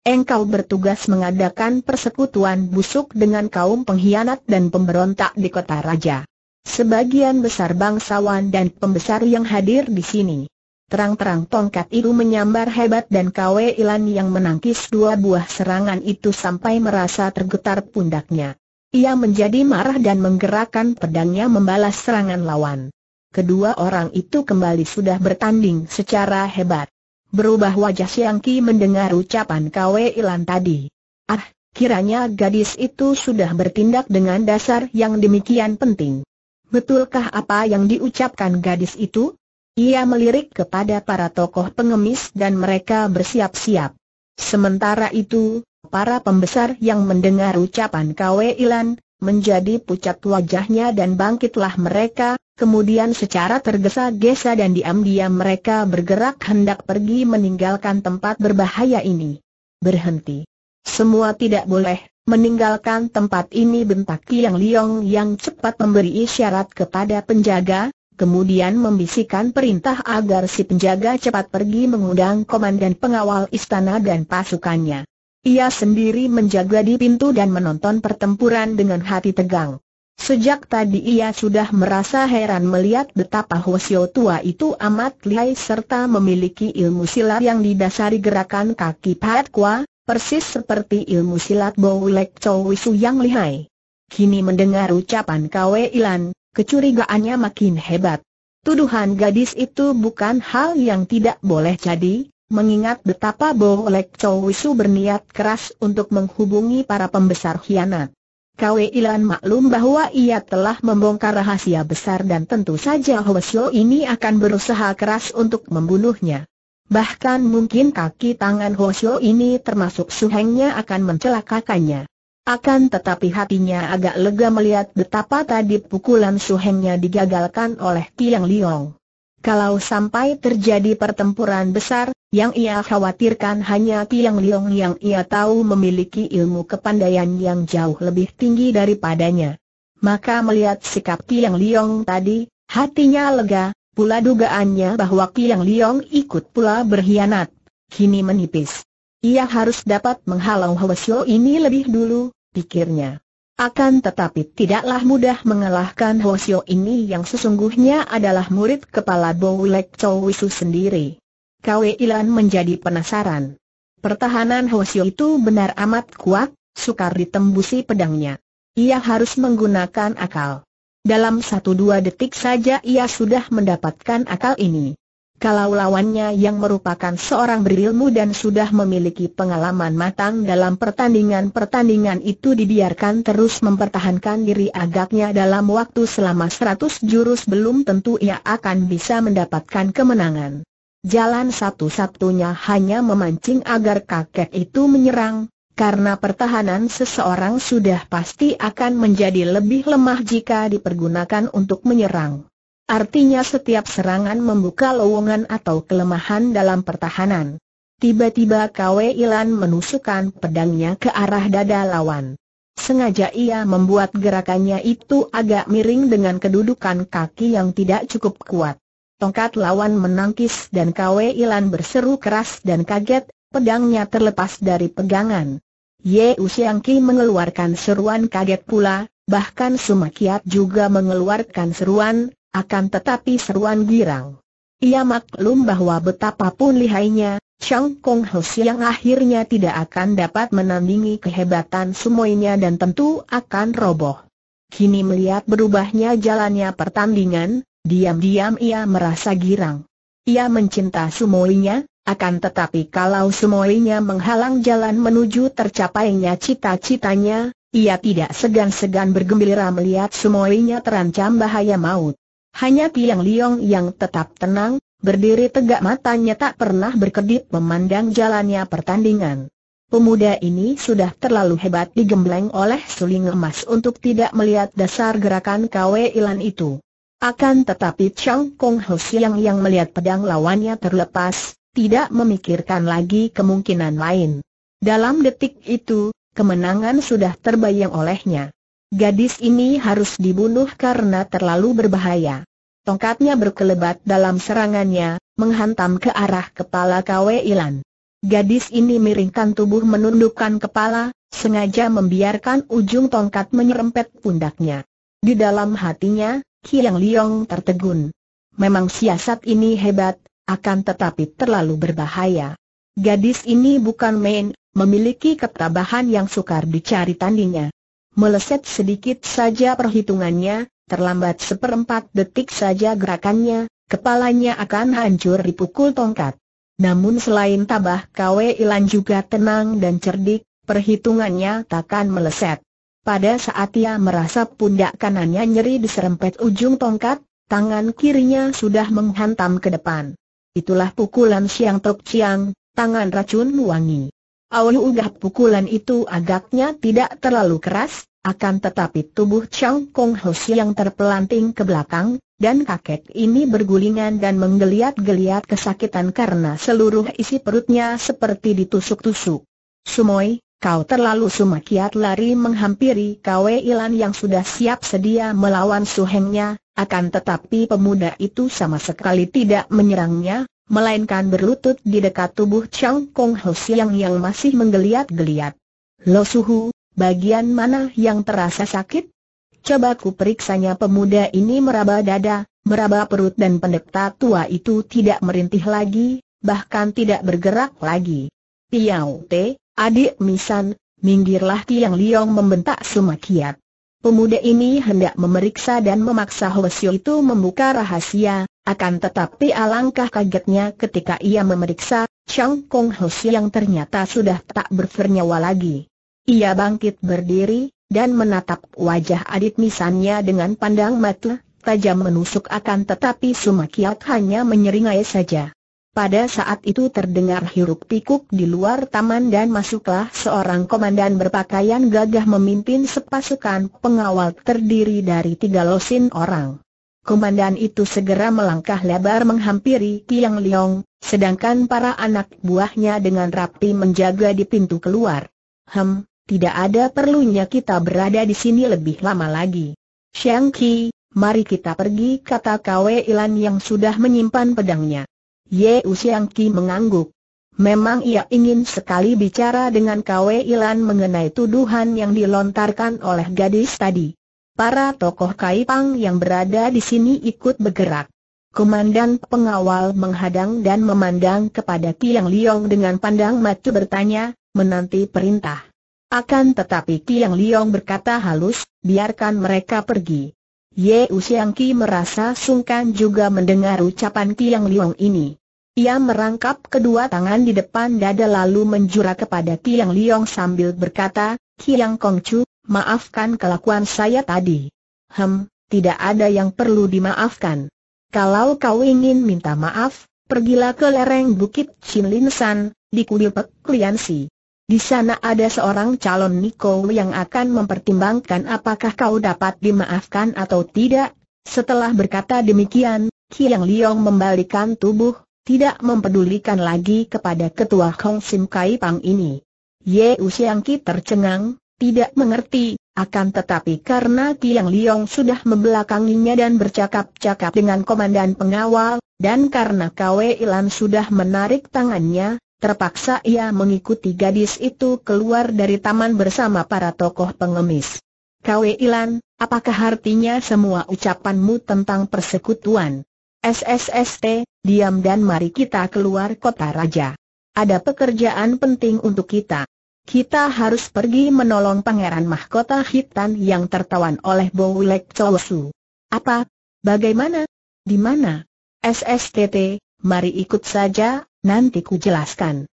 Engkau bertugas mengadakan persekutuan busuk dengan kaum pengkhianat dan pemberontak di kota raja. Sebagian besar bangsawan dan pembesar yang hadir di sini Terang-terang tongkat itu menyambar hebat dan Kwe Ilan yang menangkis dua buah serangan itu sampai merasa tergetar pundaknya. Ia menjadi marah dan menggerakkan pedangnya membalas serangan lawan. Kedua orang itu kembali sudah bertanding secara hebat. Berubah wajah Siang Ki mendengar ucapan Kwe Ilan tadi. Ah, kiranya gadis itu sudah bertindak dengan dasar yang demikian penting. Betulkah apa yang diucapkan gadis itu? Ia melirik kepada para tokoh pengemis dan mereka bersiap-siap. Sementara itu, para pembesar yang mendengar ucapan Kwe Ilan, menjadi pucat wajahnya dan bangkitlah mereka, kemudian secara tergesa-gesa dan diam-diam mereka bergerak hendak pergi meninggalkan tempat berbahaya ini. Berhenti. Semua tidak boleh meninggalkan tempat ini bentak Kiang Liong yang cepat memberi isyarat kepada penjaga, kemudian membisikkan perintah agar si penjaga cepat pergi mengundang komandan pengawal istana dan pasukannya. Ia sendiri menjaga di pintu dan menonton pertempuran dengan hati tegang. Sejak tadi ia sudah merasa heran melihat betapa Hwasyo tua itu amat lihai serta memiliki ilmu silat yang didasari gerakan kaki Pat Kwa, persis seperti ilmu silat Lek Chow Wisu yang lihai. Kini mendengar ucapan Kwe Ilan, kecurigaannya makin hebat. Tuduhan gadis itu bukan hal yang tidak boleh jadi, mengingat betapa Bo Lek Chow Wisu berniat keras untuk menghubungi para pembesar khianat. Kwe Ilan maklum bahwa ia telah membongkar rahasia besar dan tentu saja Hwasyo ini akan berusaha keras untuk membunuhnya. Bahkan mungkin kaki tangan Hwasyo ini termasuk suhengnya akan mencelakakannya. Akan tetapi hatinya agak lega melihat betapa tadi pukulan suhengnya digagalkan oleh Tiang Liong. Kalau sampai terjadi pertempuran besar, yang ia khawatirkan hanya Tiang Liong yang ia tahu memiliki ilmu kepandaian yang jauh lebih tinggi daripadanya. Maka melihat sikap Tiang Liong tadi, hatinya lega, pula dugaannya bahwa Tiang Liong ikut pula berkhianat. Kini menipis. Ia harus dapat menghalau Hwasyo ini lebih dulu, pikirnya. Akan tetapi tidaklah mudah mengalahkan Hwasyo ini yang sesungguhnya adalah murid kepala Lek Chow Wisu sendiri. Kwe Ilan menjadi penasaran. Pertahanan Hwasyo itu benar amat kuat, sukar ditembusi pedangnya. Ia harus menggunakan akal. Dalam satu dua detik saja ia sudah mendapatkan akal ini. Kalau lawannya yang merupakan seorang berilmu dan sudah memiliki pengalaman matang dalam pertandingan-pertandingan itu dibiarkan terus mempertahankan diri agaknya dalam waktu selama seratus jurus belum tentu ia akan bisa mendapatkan kemenangan. Jalan satu-satunya hanya memancing agar kakek itu menyerang, karena pertahanan seseorang sudah pasti akan menjadi lebih lemah jika dipergunakan untuk menyerang. Artinya setiap serangan membuka lowongan atau kelemahan dalam pertahanan. Tiba-tiba Kwe Ilan menusukkan pedangnya ke arah dada lawan. Sengaja ia membuat gerakannya itu agak miring dengan kedudukan kaki yang tidak cukup kuat. Tongkat lawan menangkis dan Kwe Ilan berseru keras dan kaget, pedangnya terlepas dari pegangan. Ye Usiangki mengeluarkan seruan kaget pula, bahkan Sumakiat juga mengeluarkan seruan, akan tetapi seruan girang. Ia maklum bahwa betapapun lihainya, Chang Kong Ho yang akhirnya tidak akan dapat menandingi kehebatan sumoinya dan tentu akan roboh. Kini melihat berubahnya jalannya pertandingan, diam-diam ia merasa girang. Ia mencinta sumoinya, akan tetapi kalau semuanya menghalang jalan menuju tercapainya cita-citanya, ia tidak segan-segan bergembira melihat semuanya terancam bahaya maut. Hanya Tiang Liong yang tetap tenang, berdiri tegak matanya tak pernah berkedip memandang jalannya pertandingan. Pemuda ini sudah terlalu hebat digembleng oleh suling emas untuk tidak melihat dasar gerakan Kwe Ilan itu. Akan tetapi Chang Kong Ho Siang yang melihat pedang lawannya terlepas, tidak memikirkan lagi kemungkinan lain. Dalam detik itu, kemenangan sudah terbayang olehnya. Gadis ini harus dibunuh karena terlalu berbahaya. Tongkatnya berkelebat dalam serangannya, menghantam ke arah kepala Kwe Ilan. Gadis ini miringkan tubuh menundukkan kepala, sengaja membiarkan ujung tongkat menyerempet pundaknya. Di dalam hatinya, Kiang Liong tertegun. Memang siasat ini hebat, akan tetapi terlalu berbahaya. Gadis ini bukan main, memiliki ketabahan yang sukar dicari tandingnya. Meleset sedikit saja perhitungannya, terlambat seperempat detik saja gerakannya, kepalanya akan hancur dipukul tongkat. Namun selain tabah Kwe Ilan juga tenang dan cerdik, perhitungannya takkan meleset. Pada saat ia merasa pundak kanannya nyeri diserempet ujung tongkat, tangan kirinya sudah menghantam ke depan. Itulah pukulan Siang Tok Chiang, tangan racun wangi. Awal ugah pukulan itu agaknya tidak terlalu keras, akan tetapi tubuh Chang Kong Ho yang terpelanting ke belakang, dan kakek ini bergulingan dan menggeliat-geliat kesakitan karena seluruh isi perutnya seperti ditusuk-tusuk. Sumoy, kau terlalu sumakiat lari menghampiri Kwe Ilan yang sudah siap sedia melawan suhengnya, akan tetapi pemuda itu sama sekali tidak menyerangnya, melainkan berlutut di dekat tubuh Chang Kong Ho Siang yang masih menggeliat-geliat. Lo Suhu, bagian mana yang terasa sakit? Coba ku periksanya pemuda ini meraba dada, meraba perut dan pendekta tua itu tidak merintih lagi, bahkan tidak bergerak lagi. Piao Te, adik Misan, minggirlah Tiang Liong membentak Sumakiat. Pemuda ini hendak memeriksa dan memaksa Hwasyo itu membuka rahasia, akan tetapi alangkah kagetnya ketika ia memeriksa, Chang Kong Hwasyo yang ternyata sudah tak bernyawa lagi. Ia bangkit berdiri, dan menatap wajah adit misannya dengan pandang mata, tajam menusuk akan tetapi Sumakiat hanya menyeringai saja. Pada saat itu terdengar hiruk pikuk di luar taman dan masuklah seorang komandan berpakaian gagah memimpin sepasukan pengawal terdiri dari tiga losin orang. Komandan itu segera melangkah lebar menghampiri Tiang Liong, sedangkan para anak buahnya dengan rapi menjaga di pintu keluar. Hem, tidak ada perlunya kita berada di sini lebih lama lagi. Xiang Qi, mari kita pergi kata Kwe Ilan yang sudah menyimpan pedangnya. Ye Usiang Ki mengangguk. Memang ia ingin sekali bicara dengan Kwe Ilan mengenai tuduhan yang dilontarkan oleh gadis tadi. Para tokoh Kaipang yang berada di sini ikut bergerak. Komandan pengawal menghadang dan memandang kepada Tiang Liong dengan pandang mata bertanya, menanti perintah. Akan tetapi Tiang Liong berkata halus, biarkan mereka pergi. Ye Usiang Ki merasa sungkan juga mendengar ucapan Tiang Liong ini. Ia merangkap kedua tangan di depan dada lalu menjura kepada Tiang Liong sambil berkata, Kiang Kongcu, maafkan kelakuan saya tadi. Hem, tidak ada yang perlu dimaafkan. Kalau kau ingin minta maaf, pergilah ke lereng Bukit Chin San, di kuil Pek Kliansi. Di sana ada seorang calon Niko yang akan mempertimbangkan apakah kau dapat dimaafkan atau tidak. Setelah berkata demikian, Kiang Liong membalikan tubuh, tidak mempedulikan lagi kepada ketua Kong Sim Kai Pang ini. Ye Usiang Ki tercengang, tidak mengerti, akan tetapi karena Kiang Liong sudah membelakanginya dan bercakap-cakap dengan komandan pengawal, dan karena Kwe Ilan sudah menarik tangannya, Terpaksa ia mengikuti gadis itu keluar dari taman bersama para tokoh pengemis. Kwe Ilan, apakah artinya semua ucapanmu tentang persekutuan? SSST, diam dan mari kita keluar kota raja. Ada pekerjaan penting untuk kita. Kita harus pergi menolong pangeran mahkota hitam yang tertawan oleh Bowlek Chosu. Apa? Bagaimana? Di mana? SSTT, mari ikut saja, nanti ku jelaskan.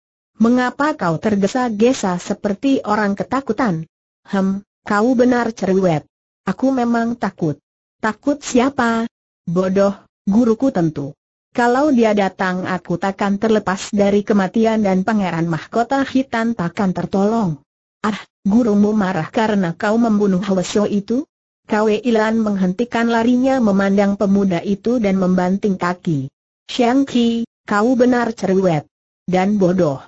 Mengapa kau tergesa-gesa seperti orang ketakutan? Hem, kau benar cerewet. Aku memang takut. Takut siapa? Bodoh, guruku tentu. Kalau dia datang aku takkan terlepas dari kematian dan pangeran mahkota hitam takkan tertolong. Ah, gurumu marah karena kau membunuh Hwasyo itu? Kwe Ilan menghentikan larinya memandang pemuda itu dan membanting kaki. Xiang Qi, kau benar cerewet. Dan bodoh.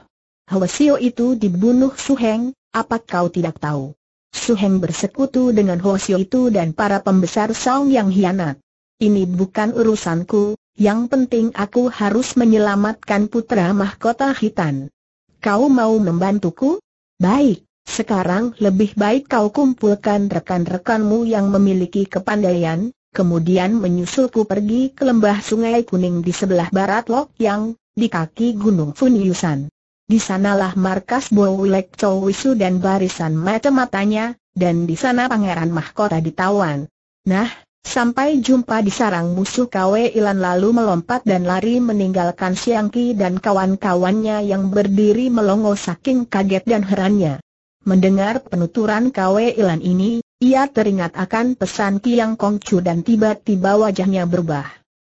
Hwasyo itu dibunuh Su Heng, apa kau tidak tahu? Su Heng bersekutu dengan Hwasyo itu dan para pembesar Song yang hianat. Ini bukan urusanku, yang penting aku harus menyelamatkan putra mahkota hitam. Kau mau membantuku? Baik, sekarang lebih baik kau kumpulkan rekan-rekanmu yang memiliki kepandaian, kemudian menyusulku pergi ke lembah sungai kuning di sebelah barat Lok Yang, di kaki gunung Funyusan. Di sanalah markas Bowlek Chowisu dan barisan mata-matanya, dan di sana pangeran mahkota ditawan. Nah, Sampai jumpa di sarang musuh Kwe Ilan lalu melompat dan lari meninggalkan Siang Ki dan kawan-kawannya yang berdiri melongo saking kaget dan herannya. Mendengar penuturan Kwe Ilan ini, ia teringat akan pesan Kiang Kongcu dan tiba-tiba wajahnya berubah.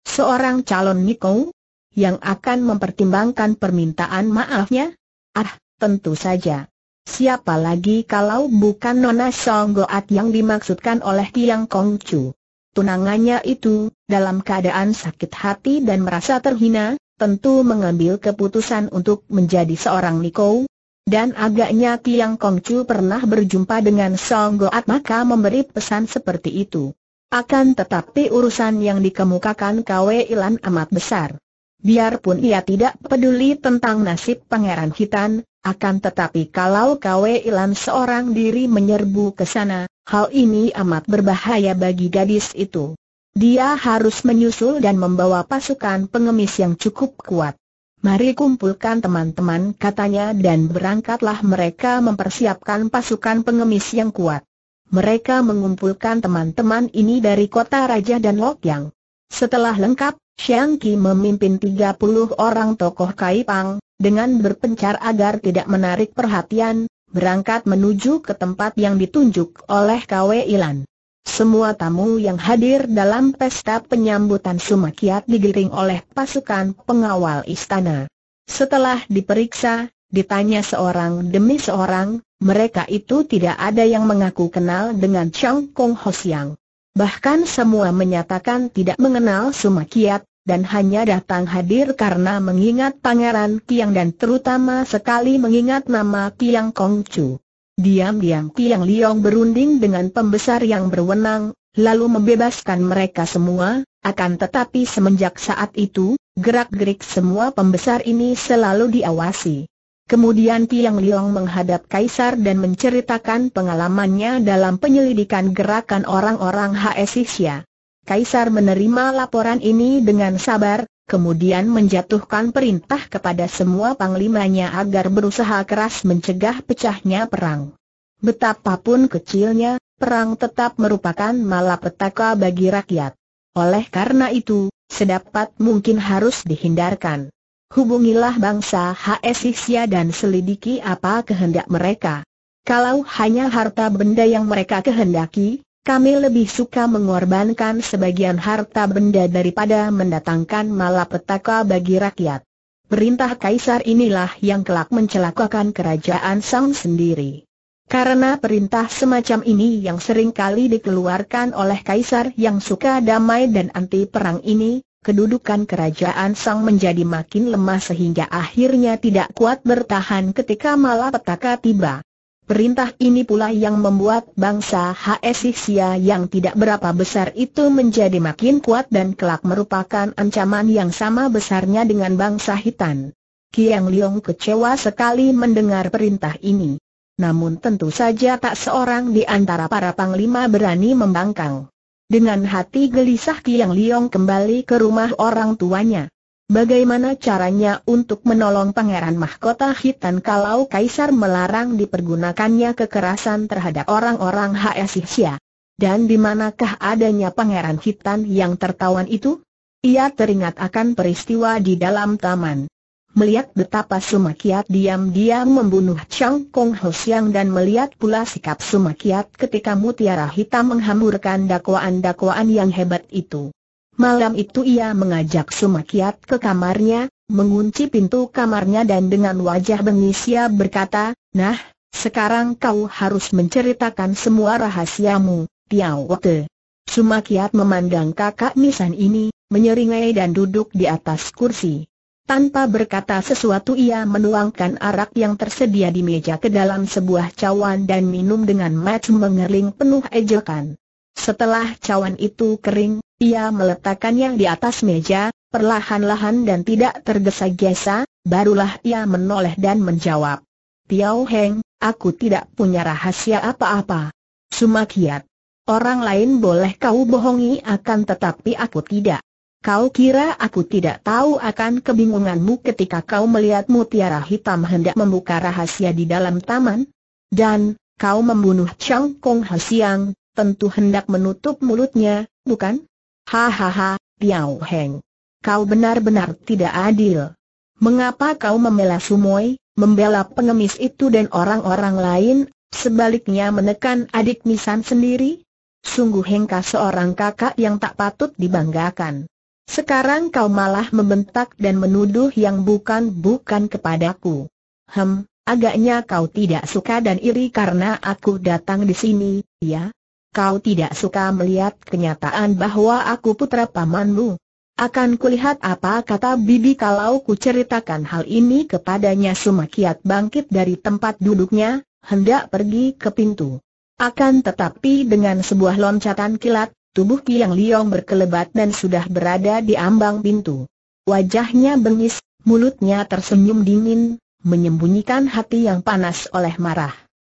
Seorang calon Niko? Yang akan mempertimbangkan permintaan maafnya? Ah, tentu saja. Siapa lagi kalau bukan Nona Song Goat yang dimaksudkan oleh Kiang Kongcu? tunangannya itu, dalam keadaan sakit hati dan merasa terhina, tentu mengambil keputusan untuk menjadi seorang Niko. Dan agaknya Tiang Kongcu pernah berjumpa dengan Song Goat maka memberi pesan seperti itu. Akan tetapi urusan yang dikemukakan Kwe Ilan amat besar. Biarpun ia tidak peduli tentang nasib Pangeran Hitan, akan tetapi kalau Kwe Ilan seorang diri menyerbu ke sana, Hal ini amat berbahaya bagi gadis itu. Dia harus menyusul dan membawa pasukan pengemis yang cukup kuat. Mari kumpulkan teman-teman katanya dan berangkatlah mereka mempersiapkan pasukan pengemis yang kuat. Mereka mengumpulkan teman-teman ini dari kota Raja dan Lokyang. Setelah lengkap, Xiang Qi memimpin 30 orang tokoh Kaipang, dengan berpencar agar tidak menarik perhatian, berangkat menuju ke tempat yang ditunjuk oleh Kwe Ilan. Semua tamu yang hadir dalam pesta penyambutan Sumakiat digiring oleh pasukan pengawal istana. Setelah diperiksa, ditanya seorang demi seorang, mereka itu tidak ada yang mengaku kenal dengan Chang Kong Hosiang. Bahkan semua menyatakan tidak mengenal Sumakiat, dan hanya datang hadir karena mengingat Pangeran Kiang dan terutama sekali mengingat nama Kiang Kongcu. Diam-diam Kiang Liong berunding dengan pembesar yang berwenang, lalu membebaskan mereka semua, akan tetapi semenjak saat itu, gerak-gerik semua pembesar ini selalu diawasi. Kemudian Kiang Liong menghadap Kaisar dan menceritakan pengalamannya dalam penyelidikan gerakan orang-orang Haesisya. Kaisar menerima laporan ini dengan sabar, kemudian menjatuhkan perintah kepada semua panglimanya agar berusaha keras mencegah pecahnya perang. Betapapun kecilnya, perang tetap merupakan malapetaka bagi rakyat. Oleh karena itu, sedapat mungkin harus dihindarkan. Hubungilah bangsa Haesisya dan selidiki apa kehendak mereka. Kalau hanya harta benda yang mereka kehendaki, kami lebih suka mengorbankan sebagian harta benda daripada mendatangkan malapetaka bagi rakyat. Perintah kaisar inilah yang kelak mencelakakan kerajaan sang sendiri. Karena perintah semacam ini yang sering kali dikeluarkan oleh kaisar yang suka damai dan anti perang ini, kedudukan kerajaan sang menjadi makin lemah sehingga akhirnya tidak kuat bertahan ketika malapetaka tiba. Perintah ini pula yang membuat bangsa Haesisia yang tidak berapa besar itu menjadi makin kuat dan kelak merupakan ancaman yang sama besarnya dengan bangsa Hitan. Kiang Liong kecewa sekali mendengar perintah ini. namun tentu saja tak seorang di antara para panglima berani membangkang. Dengan hati gelisah Kiang Liong kembali ke rumah orang tuanya. Bagaimana caranya untuk menolong pangeran mahkota hitan kalau kaisar melarang dipergunakannya kekerasan terhadap orang-orang Haesisia? Dan di manakah adanya pangeran hitan yang tertawan itu? Ia teringat akan peristiwa di dalam taman. Melihat betapa Sumakiat diam-diam membunuh Chang Kong Ho Siang dan melihat pula sikap Sumakiat ketika Mutiara Hitam menghamburkan dakwaan-dakwaan yang hebat itu. Malam itu ia mengajak Sumakiat ke kamarnya, mengunci pintu kamarnya dan dengan wajah bengis ia berkata, Nah, sekarang kau harus menceritakan semua rahasiamu, Tiao Wote. Sumakiat memandang kakak nisan ini, menyeringai dan duduk di atas kursi. Tanpa berkata sesuatu ia menuangkan arak yang tersedia di meja ke dalam sebuah cawan dan minum dengan mata mengerling penuh ejekan. Setelah cawan itu kering, ia meletakkannya di atas meja, perlahan-lahan dan tidak tergesa-gesa, barulah ia menoleh dan menjawab. Tiao Heng, aku tidak punya rahasia apa-apa. Sumakiat. Orang lain boleh kau bohongi akan tetapi aku tidak. Kau kira aku tidak tahu akan kebingunganmu ketika kau melihat mutiara hitam hendak membuka rahasia di dalam taman? Dan, kau membunuh Chang Kong Hasiang, tentu hendak menutup mulutnya, bukan? Hahaha, Tiao Heng. Kau benar-benar tidak adil. Mengapa kau membela Sumoy, membela pengemis itu dan orang-orang lain, sebaliknya menekan adik Misan sendiri? Sungguh Hengka seorang kakak yang tak patut dibanggakan. Sekarang kau malah membentak dan menuduh yang bukan-bukan kepadaku. Hem, agaknya kau tidak suka dan iri karena aku datang di sini, ya? Kau tidak suka melihat kenyataan bahwa aku putra pamanmu. Akan kulihat apa kata bibi kalau ku ceritakan hal ini kepadanya Sumakiat bangkit dari tempat duduknya, hendak pergi ke pintu. Akan tetapi dengan sebuah loncatan kilat, tubuh Kiang Liong berkelebat dan sudah berada di ambang pintu. Wajahnya bengis, mulutnya tersenyum dingin, menyembunyikan hati yang panas oleh marah.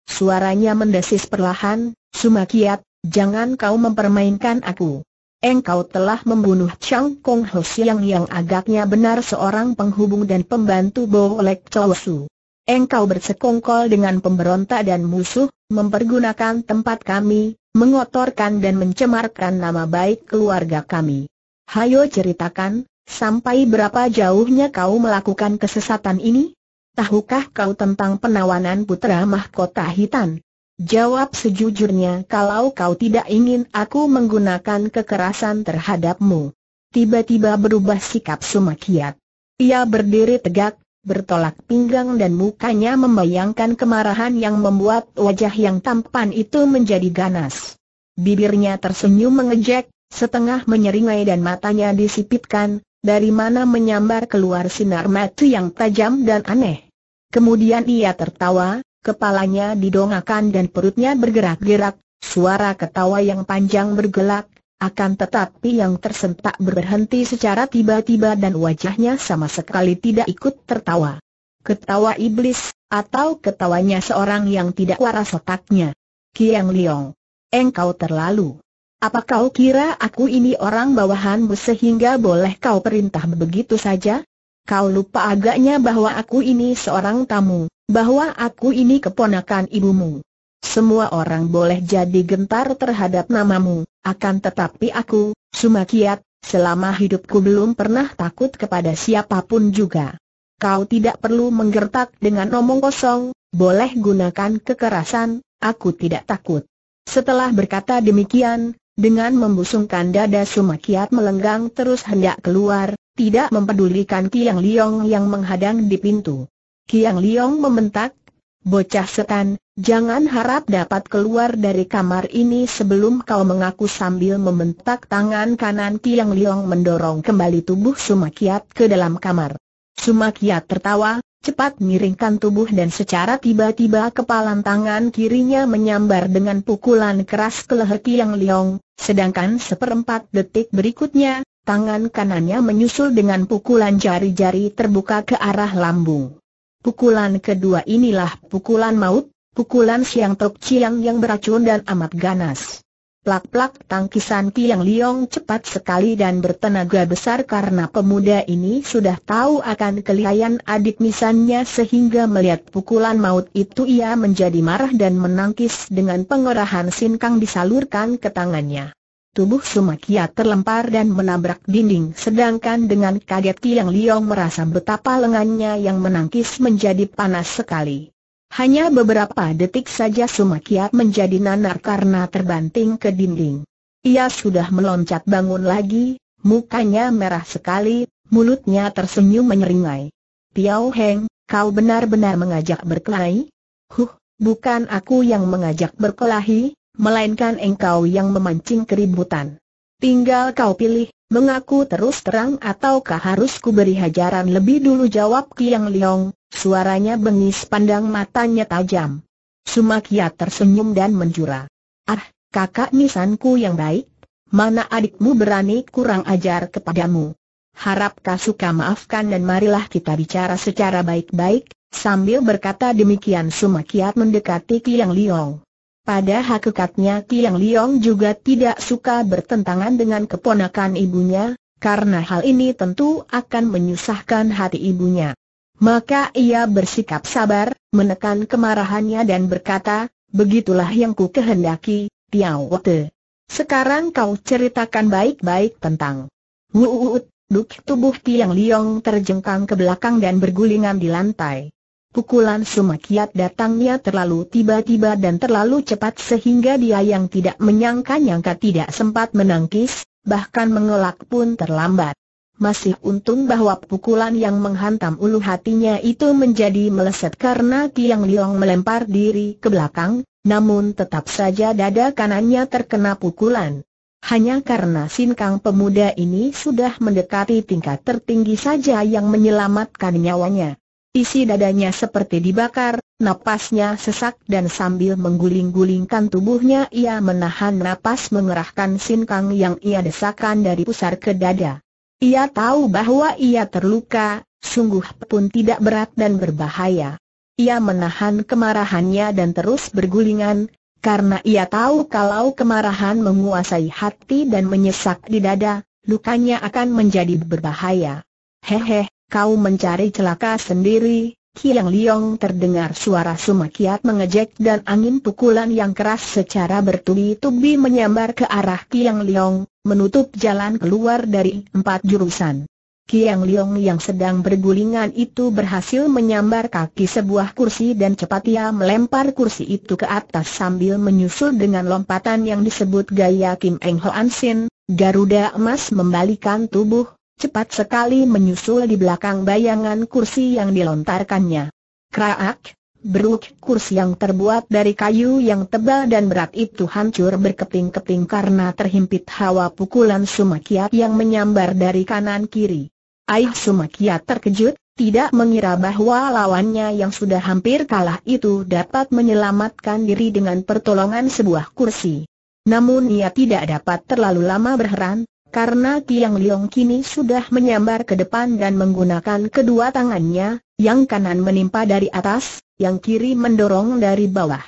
Suaranya mendesis perlahan, Sumakiat, jangan kau mempermainkan aku. Engkau telah membunuh Chang Kong Ho Siang yang agaknya benar seorang penghubung dan pembantu Bo Lek Chow Su. Engkau bersekongkol dengan pemberontak dan musuh, mempergunakan tempat kami, mengotorkan dan mencemarkan nama baik keluarga kami. Hayo ceritakan, sampai berapa jauhnya kau melakukan kesesatan ini? Tahukah kau tentang penawanan putra mahkota hitam? Jawab sejujurnya kalau kau tidak ingin aku menggunakan kekerasan terhadapmu. Tiba-tiba berubah sikap Sumakiat. Ia berdiri tegak, bertolak pinggang dan mukanya membayangkan kemarahan yang membuat wajah yang tampan itu menjadi ganas. Bibirnya tersenyum mengejek, setengah menyeringai dan matanya disipitkan, dari mana menyambar keluar sinar mata yang tajam dan aneh. Kemudian ia tertawa, kepalanya didongakkan dan perutnya bergerak-gerak, suara ketawa yang panjang bergelak, akan tetapi yang tersentak berhenti secara tiba-tiba dan wajahnya sama sekali tidak ikut tertawa. Ketawa iblis, atau ketawanya seorang yang tidak waras otaknya. Kiang Liong, engkau terlalu. Apa kau kira aku ini orang bawahanmu sehingga boleh kau perintah begitu saja? Kau lupa agaknya bahwa aku ini seorang tamu, bahwa aku ini keponakan ibumu. Semua orang boleh jadi gentar terhadap namamu, akan tetapi aku, Sumakiat, selama hidupku belum pernah takut kepada siapa pun juga. Kau tidak perlu menggertak dengan omong kosong, boleh gunakan kekerasan, aku tidak takut. Setelah berkata demikian, dengan membusungkan dada Sumakiat melenggang terus hendak keluar, tidak mempedulikan Kiang Liong yang menghadang di pintu. Kiang Liong membentak, bocah setan, jangan harap dapat keluar dari kamar ini sebelum kau mengaku sambil membentak tangan kanan Kiang Liong mendorong kembali tubuh Sumakiat ke dalam kamar. Sumakiat tertawa, cepat miringkan tubuh dan secara tiba-tiba kepalan tangan kirinya menyambar dengan pukulan keras ke leher Kiang Liong, sedangkan seperempat detik berikutnya, tangan kanannya menyusul dengan pukulan jari-jari terbuka ke arah lambung. Pukulan kedua inilah pukulan maut, Pukulan Siang Tok Chiang yang beracun dan amat ganas. Plak-plak tangkisan Kiang Liong cepat sekali dan bertenaga besar karena pemuda ini sudah tahu akan kelihayan adik misannya sehingga melihat pukulan maut itu ia menjadi marah dan menangkis dengan pengerahan sinkang disalurkan ke tangannya. Tubuh Sumakia terlempar dan menabrak dinding sedangkan dengan kaget Kiang Liong merasa betapa lengannya yang menangkis menjadi panas sekali. Hanya beberapa detik saja Sumakia menjadi nanar karena terbanting ke dinding. Ia sudah meloncat bangun lagi, mukanya merah sekali, mulutnya tersenyum menyeringai. Tiao Heng, kau benar-benar mengajak berkelahi? Huh, bukan aku yang mengajak berkelahi, melainkan engkau yang memancing keributan. Tinggal kau pilih, mengaku terus terang ataukah harus kuberi hajaran lebih dulu jawab Kiang Liong, Suaranya bengis pandang matanya tajam. Sumakia tersenyum dan menjura. Ah, kakak nisanku yang baik, mana adikmu berani kurang ajar kepadamu. Harap kau suka maafkan dan marilah kita bicara secara baik-baik, sambil berkata demikian Sumakiat mendekati Kiang Liong. Pada hakikatnya Kiang Liong juga tidak suka bertentangan dengan keponakan ibunya, karena hal ini tentu akan menyusahkan hati ibunya. Maka ia bersikap sabar, menekan kemarahannya dan berkata, begitulah yang ku kehendaki, Tiao Te. Sekarang kau ceritakan baik-baik tentang Wuut, duk tubuh Tiang Liong terjengkang ke belakang dan bergulingan di lantai. Pukulan Sumakiat datangnya terlalu tiba-tiba dan terlalu cepat sehingga dia yang tidak menyangka-nyangka tidak sempat menangkis, bahkan mengelak pun terlambat. Masih untung bahwa pukulan yang menghantam ulu hatinya itu menjadi meleset karena Tiang Liong melempar diri ke belakang, namun tetap saja dada kanannya terkena pukulan. Hanya karena sinkang pemuda ini sudah mendekati tingkat tertinggi saja yang menyelamatkan nyawanya. Isi dadanya seperti dibakar, napasnya sesak dan sambil mengguling-gulingkan tubuhnya ia menahan napas mengerahkan sinkang yang ia desakan dari pusar ke dada. Ia tahu bahwa ia terluka, sungguh pun tidak berat dan berbahaya. Ia menahan kemarahannya dan terus bergulingan, karena ia tahu kalau kemarahan menguasai hati dan menyesak di dada, lukanya akan menjadi berbahaya. Hehe, kau mencari celaka sendiri, Kiang Liong terdengar suara Sumakiat mengejek dan angin pukulan yang keras secara bertubi-tubi menyambar ke arah Kiang Liong, menutup jalan keluar dari empat jurusan. Kiang Liong yang sedang bergulingan itu berhasil menyambar kaki sebuah kursi dan cepat ia melempar kursi itu ke atas sambil menyusul dengan lompatan yang disebut gaya Kim Eng Hoan Sin, Garuda emas membalikan tubuh, cepat sekali menyusul di belakang bayangan kursi yang dilontarkannya. Kraak, Beruk kursi yang terbuat dari kayu yang tebal dan berat itu hancur berkeping-keping karena terhimpit hawa pukulan Sumakiat yang menyambar dari kanan kiri. Aih Sumakiat terkejut, tidak mengira bahwa lawannya yang sudah hampir kalah itu dapat menyelamatkan diri dengan pertolongan sebuah kursi. Namun ia tidak dapat terlalu lama berheran, karena Tiang Liong kini sudah menyambar ke depan dan menggunakan kedua tangannya, yang kanan menimpa dari atas, yang kiri mendorong dari bawah.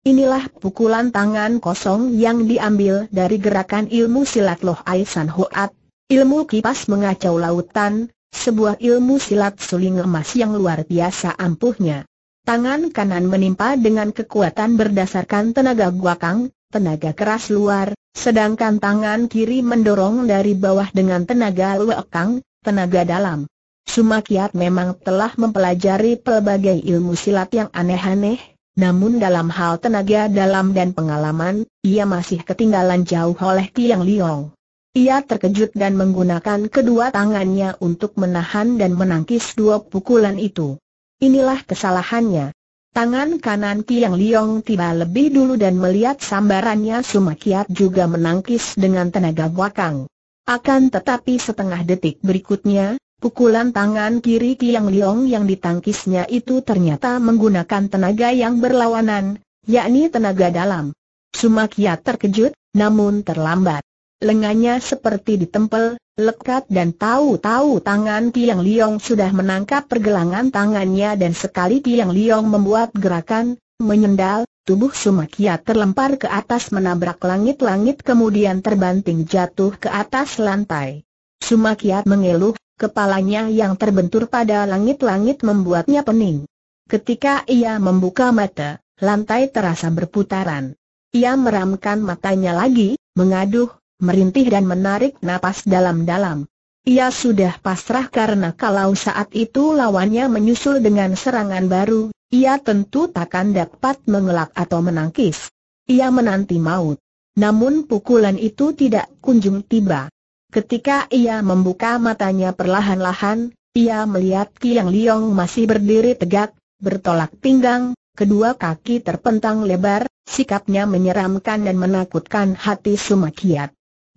Inilah pukulan tangan kosong yang diambil dari gerakan ilmu silat Loh Aisan Hoat, ilmu kipas mengacau lautan, sebuah ilmu silat suling emas yang luar biasa ampuhnya. Tangan kanan menimpa dengan kekuatan berdasarkan tenaga guakang, tenaga keras luar, sedangkan tangan kiri mendorong dari bawah dengan tenaga luekang, tenaga dalam. Sumakiat memang telah mempelajari pelbagai ilmu silat yang aneh-aneh, namun dalam hal tenaga dalam dan pengalaman, ia masih ketinggalan jauh oleh Tiang Liong. Ia terkejut dan menggunakan kedua tangannya untuk menahan dan menangkis dua pukulan itu. Inilah kesalahannya. Tangan kanan Tiang Liong tiba lebih dulu dan melihat sambarannya Sumakiat juga menangkis dengan tenaga belakang. Akan tetapi setengah detik berikutnya, Pukulan tangan kiri Kiang Liong yang ditangkisnya itu ternyata menggunakan tenaga yang berlawanan, yakni tenaga dalam. Sumakia terkejut, namun terlambat. Lengannya seperti ditempel, lekat dan tahu-tahu tangan Kiang Liong sudah menangkap pergelangan tangannya dan sekali Kiang Liong membuat gerakan, menyendal, tubuh Sumakia terlempar ke atas menabrak langit-langit kemudian terbanting jatuh ke atas lantai. Sumakia mengeluh, kepalanya yang terbentur pada langit-langit membuatnya pening. Ketika ia membuka mata, lantai terasa berputaran. Ia meramkan matanya lagi, mengaduh, merintih dan menarik napas dalam-dalam. Ia sudah pasrah karena kalau saat itu lawannya menyusul dengan serangan baru, ia tentu takkan dapat mengelak atau menangkis. Ia menanti maut. Namun pukulan itu tidak kunjung tiba. Ketika ia membuka matanya perlahan-lahan, ia melihat Kiang Liong masih berdiri tegak, bertolak pinggang, kedua kaki terpentang lebar, sikapnya menyeramkan dan menakutkan hati Sumakiat.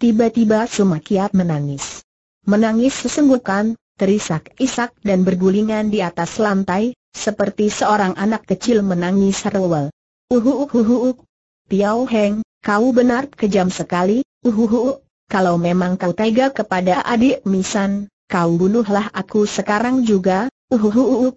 Tiba-tiba Sumakiat menangis menangis sesenggukan, terisak-isak dan bergulingan di atas lantai, seperti seorang anak kecil menangis rewel. Uhu uhu uhu. Piao Heng, kau benar kejam sekali, uhu uhu. Kalau memang kau tega kepada adik Misan, kau bunuhlah aku sekarang juga, uhu uhu.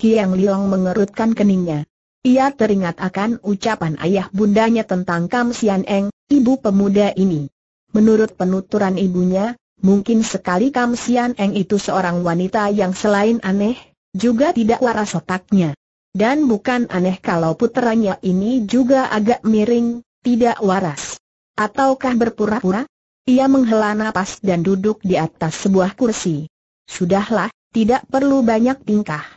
Kiang Liong mengerutkan keningnya. Ia teringat akan ucapan ayah bundanya tentang Kam Sian Eng, ibu pemuda ini. Menurut penuturan ibunya, Mungkin sekali Kam Sian Eng itu seorang wanita yang selain aneh, juga tidak waras otaknya. Dan bukan aneh kalau puteranya ini juga agak miring, tidak waras. Ataukah berpura-pura? Ia menghela napas dan duduk di atas sebuah kursi. Sudahlah, tidak perlu banyak tingkah.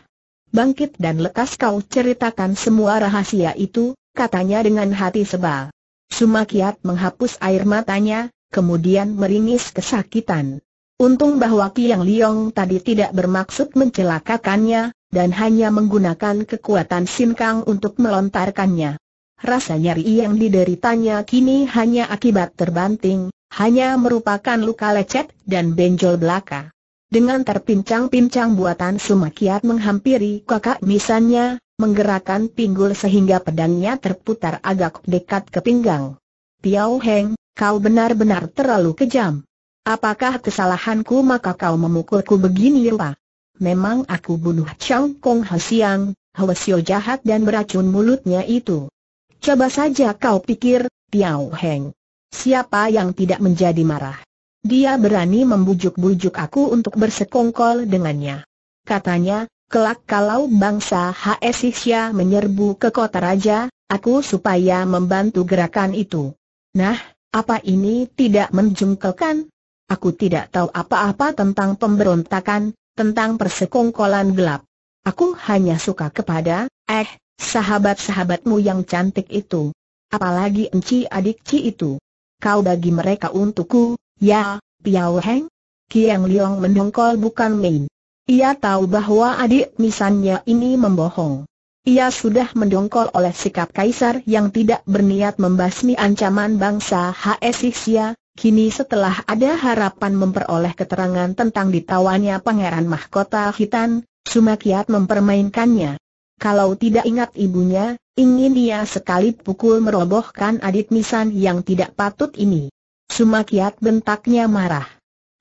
Bangkit dan lekas kau ceritakan semua rahasia itu, katanya dengan hati sebal. Sumakiat menghapus air matanya, kemudian meringis kesakitan. Untung bahwa Kiang Liong tadi tidak bermaksud mencelakakannya, dan hanya menggunakan kekuatan sinkang untuk melontarkannya. Rasa nyeri yang dideritanya kini hanya akibat terbanting, hanya merupakan luka lecet dan benjol belaka. Dengan terpincang-pincang buatan Sumakiat menghampiri kakak misannya, menggerakkan pinggul sehingga pedangnya terputar agak dekat ke pinggang. Tiao Heng, kau benar-benar terlalu kejam. Apakah kesalahanku maka kau memukulku begini rupa? Memang aku bunuh Chang Kong Hasiang, Hwasyo jahat dan beracun mulutnya itu. Coba saja kau pikir, Tiao Heng. Siapa yang tidak menjadi marah? Dia berani membujuk-bujuk aku untuk bersekongkol dengannya. Katanya, kelak kalau bangsa Haesisya menyerbu ke kota raja, aku supaya membantu gerakan itu. Nah, apa ini tidak menjengkelkan? Aku tidak tahu apa-apa tentang pemberontakan, tentang persekongkolan gelap. Aku hanya suka kepada, eh, sahabat-sahabatmu yang cantik itu. Apalagi enci adik Ci itu. Kau bagi mereka untukku, ya, Piao Heng? Kiang Liong mendongkol bukan main. Ia tahu bahwa adik misannya ini membohong. Ia sudah mendongkol oleh sikap kaisar yang tidak berniat membasmi ancaman bangsa Haesisia, kini setelah ada harapan memperoleh keterangan tentang ditawannya pangeran mahkota hitan, Sumakiat mempermainkannya. Kalau tidak ingat ibunya, ingin dia sekali pukul merobohkan adit misan yang tidak patut ini. Sumakiat bentaknya marah.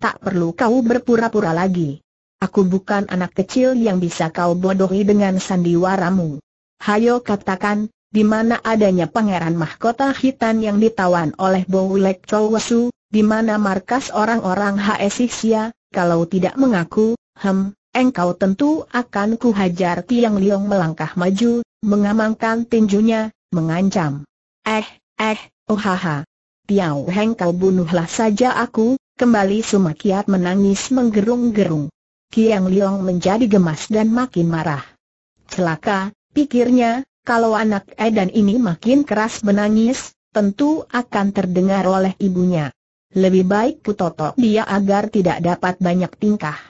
Tak perlu kau berpura-pura lagi. Aku bukan anak kecil yang bisa kau bodohi dengan sandiwaramu. Hayo katakan, di mana adanya pangeran mahkota hitam yang ditawan oleh Bowlek Chowasu, di mana markas orang-orang Haesisia, kalau tidak mengaku, hem, engkau tentu akan kuhajar Tiang Liong melangkah maju, mengamankan tinjunya, mengancam. Eh, eh, oh haha. Tiao Heng kau bunuhlah saja aku, kembali Sumakiat menangis menggerung-gerung. Kiang Liong menjadi gemas dan makin marah. Celaka, pikirnya, kalau anak Edan ini makin keras menangis, tentu akan terdengar oleh ibunya. Lebih baik putotok dia agar tidak dapat banyak tingkah.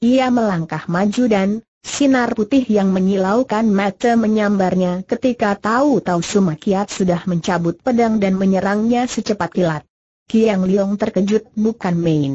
Ia melangkah maju dan, sinar putih yang menyilaukan mata menyambarnya ketika tahu-tahu Sumakiat sudah mencabut pedang dan menyerangnya secepat kilat. Kiang Liong terkejut bukan main.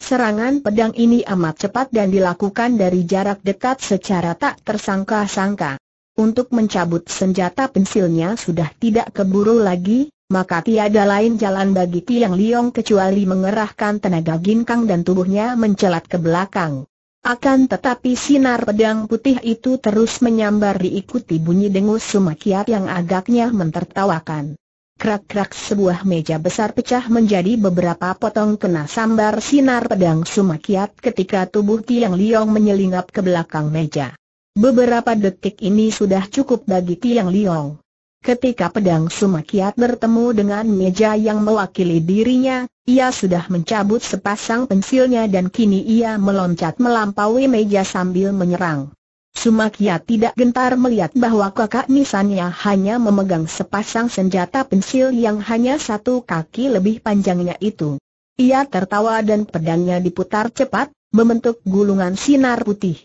Serangan pedang ini amat cepat dan dilakukan dari jarak dekat secara tak tersangka-sangka. Untuk mencabut senjata pensilnya sudah tidak keburu lagi, maka tiada lain jalan bagi Tiang Liong kecuali mengerahkan tenaga ginkang dan tubuhnya mencelat ke belakang. Akan tetapi sinar pedang putih itu terus menyambar diikuti bunyi dengus sumakiat yang agaknya mentertawakan. Krak-krak sebuah meja besar pecah menjadi beberapa potong kena sambar sinar pedang sumakiat ketika tubuh Tiang Liong menyelinap ke belakang meja. Beberapa detik ini sudah cukup bagi Tiang Liong. Ketika pedang Sumakiat bertemu dengan meja yang mewakili dirinya, ia sudah mencabut sepasang pensilnya dan kini ia meloncat melampaui meja sambil menyerang. Sumakiat tidak gentar melihat bahwa kakak nisannya hanya memegang sepasang senjata pensil yang hanya satu kaki lebih panjangnya itu. Ia tertawa dan pedangnya diputar cepat, membentuk gulungan sinar putih.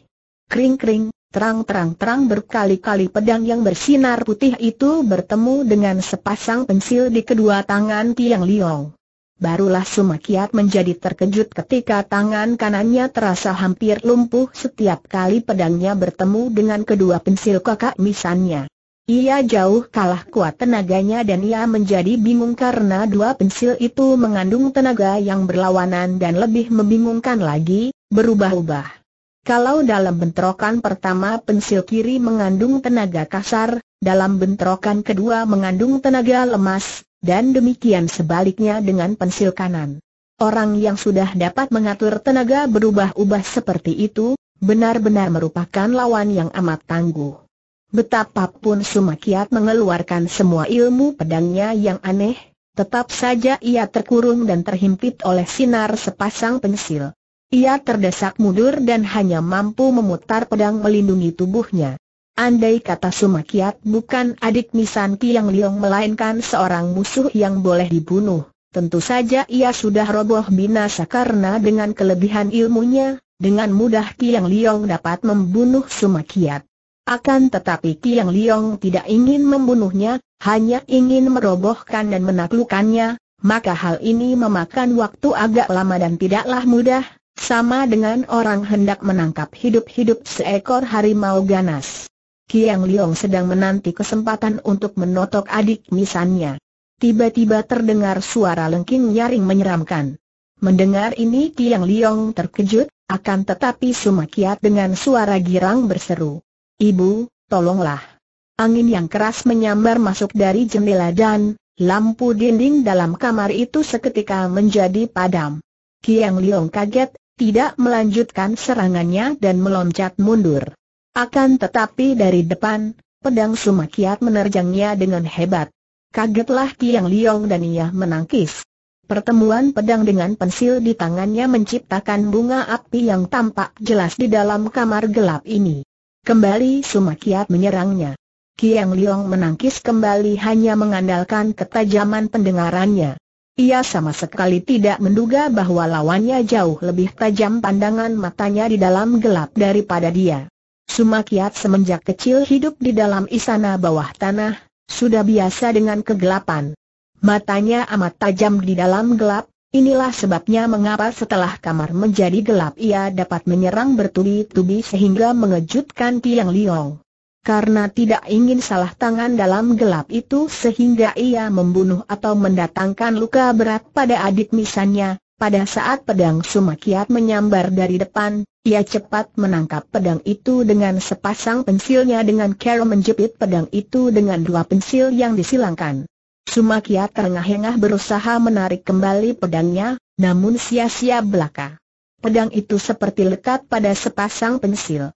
Kring-kring, Terang-terang-terang berkali-kali pedang yang bersinar putih itu bertemu dengan sepasang pensil di kedua tangan Tiang Liong. Barulah Sumakiat menjadi terkejut ketika tangan kanannya terasa hampir lumpuh setiap kali pedangnya bertemu dengan kedua pensil kakak misannya. Ia jauh kalah kuat tenaganya dan ia menjadi bingung karena dua pensil itu mengandung tenaga yang berlawanan dan lebih membingungkan lagi, berubah-ubah. Kalau dalam bentrokan pertama pensil kiri mengandung tenaga kasar, dalam bentrokan kedua mengandung tenaga lemas, dan demikian sebaliknya dengan pensil kanan. Orang yang sudah dapat mengatur tenaga berubah-ubah seperti itu, benar-benar merupakan lawan yang amat tangguh. Betapapun Sumakiat mengeluarkan semua ilmu pedangnya yang aneh, tetap saja ia terkurung dan terhimpit oleh sinar sepasang pensil. Ia terdesak mundur dan hanya mampu memutar pedang melindungi tubuhnya. Andai kata Sumakiat bukan adik Nisan Kiang Liong melainkan seorang musuh yang boleh dibunuh, tentu saja ia sudah roboh binasa karena dengan kelebihan ilmunya, dengan mudah Kiang Liong dapat membunuh Sumakiat. Akan tetapi Kiang Liong tidak ingin membunuhnya, hanya ingin merobohkan dan menaklukkannya, maka hal ini memakan waktu agak lama dan tidaklah mudah, sama dengan orang hendak menangkap hidup-hidup seekor harimau ganas. Kiang Liong sedang menanti kesempatan untuk menotok adik misannya. Tiba-tiba terdengar suara lengking nyaring menyeramkan. Mendengar ini Kiang Liong terkejut, akan tetapi Sumakiat dengan suara girang berseru. Ibu, tolonglah. Angin yang keras menyambar masuk dari jendela dan, lampu dinding dalam kamar itu seketika menjadi padam. Kiang Liong kaget, tidak melanjutkan serangannya dan meloncat mundur. Akan tetapi dari depan, pedang Sumakiat menerjangnya dengan hebat. Kagetlah Kiang Liong dan ia menangkis. Pertemuan pedang dengan pensil di tangannya menciptakan bunga api yang tampak jelas di dalam kamar gelap ini. Kembali Sumakiat menyerangnya. Kiang Liong menangkis kembali hanya mengandalkan ketajaman pendengarannya. Ia sama sekali tidak menduga bahwa lawannya jauh lebih tajam pandangan matanya di dalam gelap daripada dia. Sumakiat semenjak kecil hidup di dalam istana bawah tanah, sudah biasa dengan kegelapan. Matanya amat tajam di dalam gelap, inilah sebabnya mengapa setelah kamar menjadi gelap ia dapat menyerang bertubi-tubi sehingga mengejutkan Tiang Liong karena tidak ingin salah tangan dalam gelap itu sehingga ia membunuh atau mendatangkan luka berat pada adik misannya. Pada saat pedang Sumakiat menyambar dari depan, ia cepat menangkap pedang itu dengan sepasang pensilnya dengan cara menjepit pedang itu dengan dua pensil yang disilangkan. Sumakiat terengah-engah berusaha menarik kembali pedangnya, namun sia-sia belaka. Pedang itu seperti lekat pada sepasang pensil.